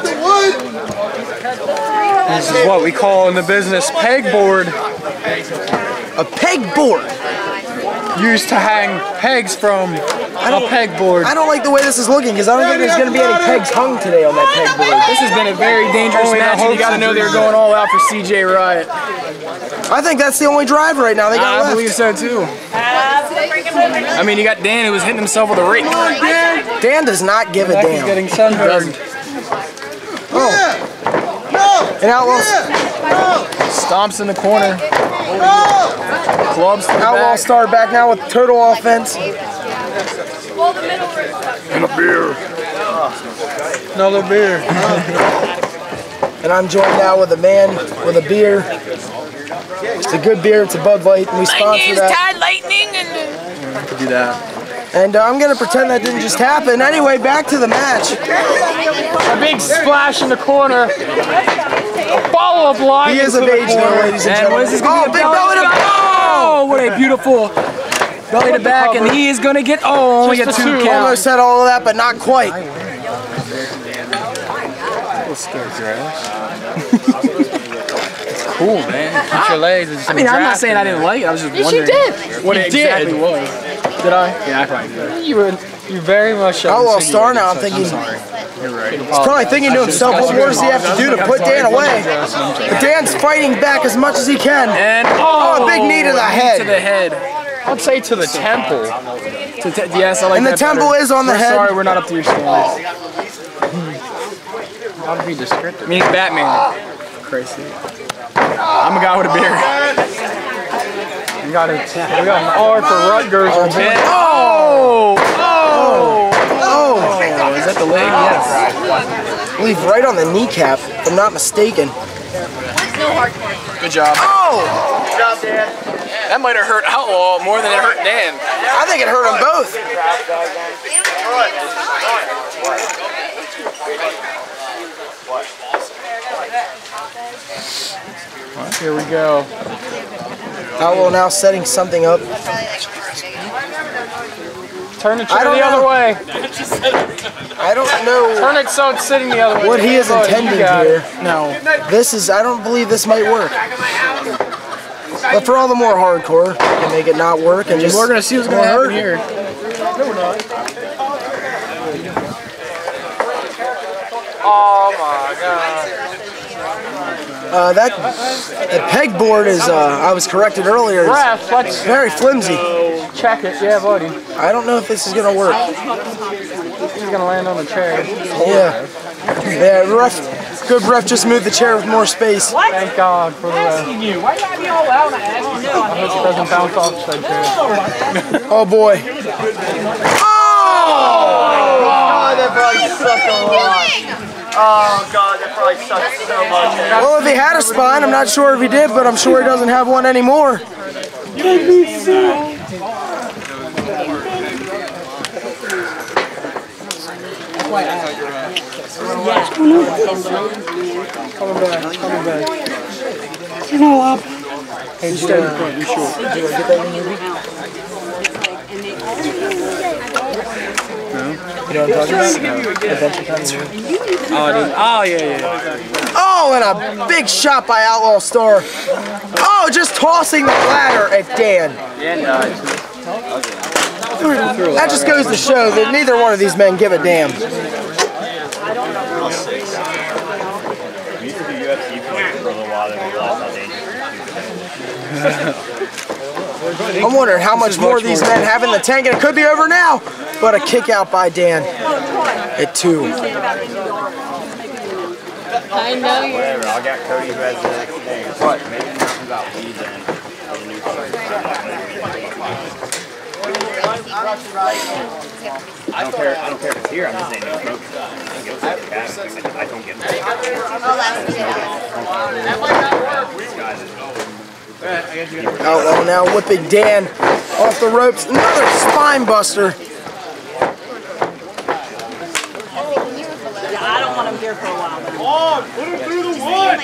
This is what we call in the business pegboard. A pegboard. Used to hang pegs from a pegboard. I don't like the way this is looking because I don't think there's going to be any pegs hung today on that pegboard. This has been a very dangerous oh, Only match, and you gotta know they're going all out for CJ Riot. I think that's the only drive right now. They got I left. believe so too. I mean, you got Dan who was hitting himself with a rake. Dan does not give a damn. He's getting sunburned. And Outlaw, Stomps in the corner. Clubs to the Outlaw back. Star back now with turtle offense. Well, the middle room. And a beer. Another beer. And I'm joined now with a man with a beer. It's a good beer. It's a Bud Light, and we sponsor that. Tide Lightning and. Could do that. And uh, I'm gonna pretend that didn't just happen. Anyway, back to the match. A big splash in the corner. A follow-up line. He is into of the age now, ladies and And what is this gonna be? Oh, big belly to Oh, what a beautiful belly to back, and he is gonna get. Oh, only Just get two two. count. Almost had all of that, but not quite. It's cool, man. Keep your legs. It's I mean, I'm not saying I didn't like it. I was just Yes, you wondering did. what You it exactly did. was. Did I? Yeah, I probably did. You were, you very much. Oh, Outlaw Star now. I'm thinking. You're right. He's probably thinking to himself, what more does he have to do to put Dan away? But Dan's fighting back as much as he can. And Oh, a oh, big knee to the head. To the head. I'd say to the temple. To te- yes, I like And the that temple better. is on the We're head. Sorry, we're not up to your standards. I'd be descriptive. Meaning Batman. Crazy. I'm a guy with a beard. We got, oh, a, we got an R for Rutgers. or And- something. oh! Oh! Is that the leg? Yes. I believe right on the kneecap, if I'm not mistaken. Good job. Oh, Good job, Dan. That might have hurt Outlaw more than it hurt Dan. I think it hurt them both. Here we go. Outlaw now setting something up. Turn the I chair don't the other way. I don't know Turn it so it's sitting the other way. what he is Buddy, intending got here. No. This is, I don't believe this might work. But for all the more hardcore, you can make it not work and just We're gonna see what's gonna happen hurt. here. Oh my god. Uh, that the pegboard is. Uh, I was corrected earlier. is very flimsy. check it. Yeah, buddy. I don't know if this is gonna work. He's gonna land on the chair. Yeah. Yeah, ref. Good ref just moved the chair with more space. Thank God for the ref. Asking you. Why you have me all out and asking you? I hope it doesn't bounce off said chair. [LAUGHS] Oh boy. God, that probably sucked a lot. Oh God, that probably sucked so much. Well, if he had a spine, I'm not sure if he did, but I'm sure he doesn't have one anymore. Coming back, coming back. You know, up. Hey, stay in front, you short. Did I get that in your You know what I'm talking about? Adventure Time. Oh, dude. oh yeah, yeah, yeah. Oh, and a big shot by Outlaw Star. Oh, just tossing the ladder at Dan. That just goes to show that neither one of these men give a damn. We used to do UFC fights for a little while, then we realized how dangerous it I'm wondering how much more these men have in the tank, and it could be over now. But a kick out by Dan at two. I know you. Whatever, I'll get Cody who has the next thing. But maybe nothing about weed then. for the new I don't care. I don't care if it's here. I'm just saying no smoking. I don't give a fuck if. I don't give a fuck. Outlaw oh, now whipping Dan off the ropes. Another spine buster. I don't want him here for a Oh, put him through the wood.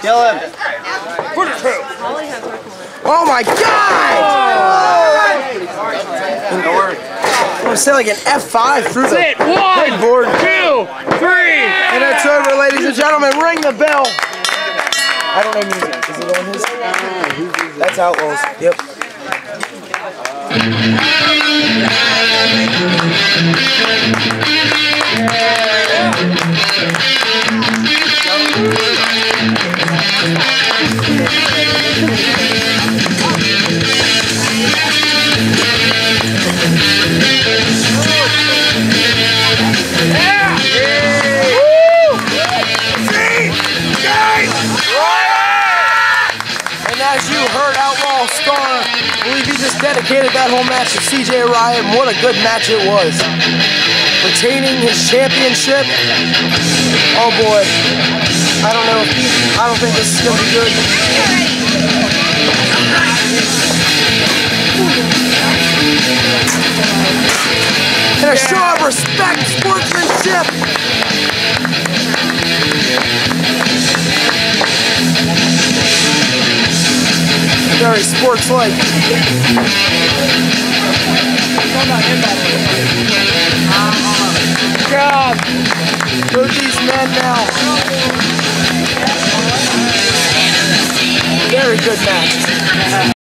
Kill him. Put it through. Oh my God! I'm gonna say like an F5 through the it. One, headboard. two, three. And that's over, ladies and gentlemen. Ring the bell. I don't know music. Is it on his? That's Outlaws. Yep. Dedicated that whole match to CJ and what a good match it was. Retaining his championship. Oh boy. I don't know. I don't think this is gonna be good. And a show of respect, sportsmanship. Very sports-like. God, look at these men now. Very good match.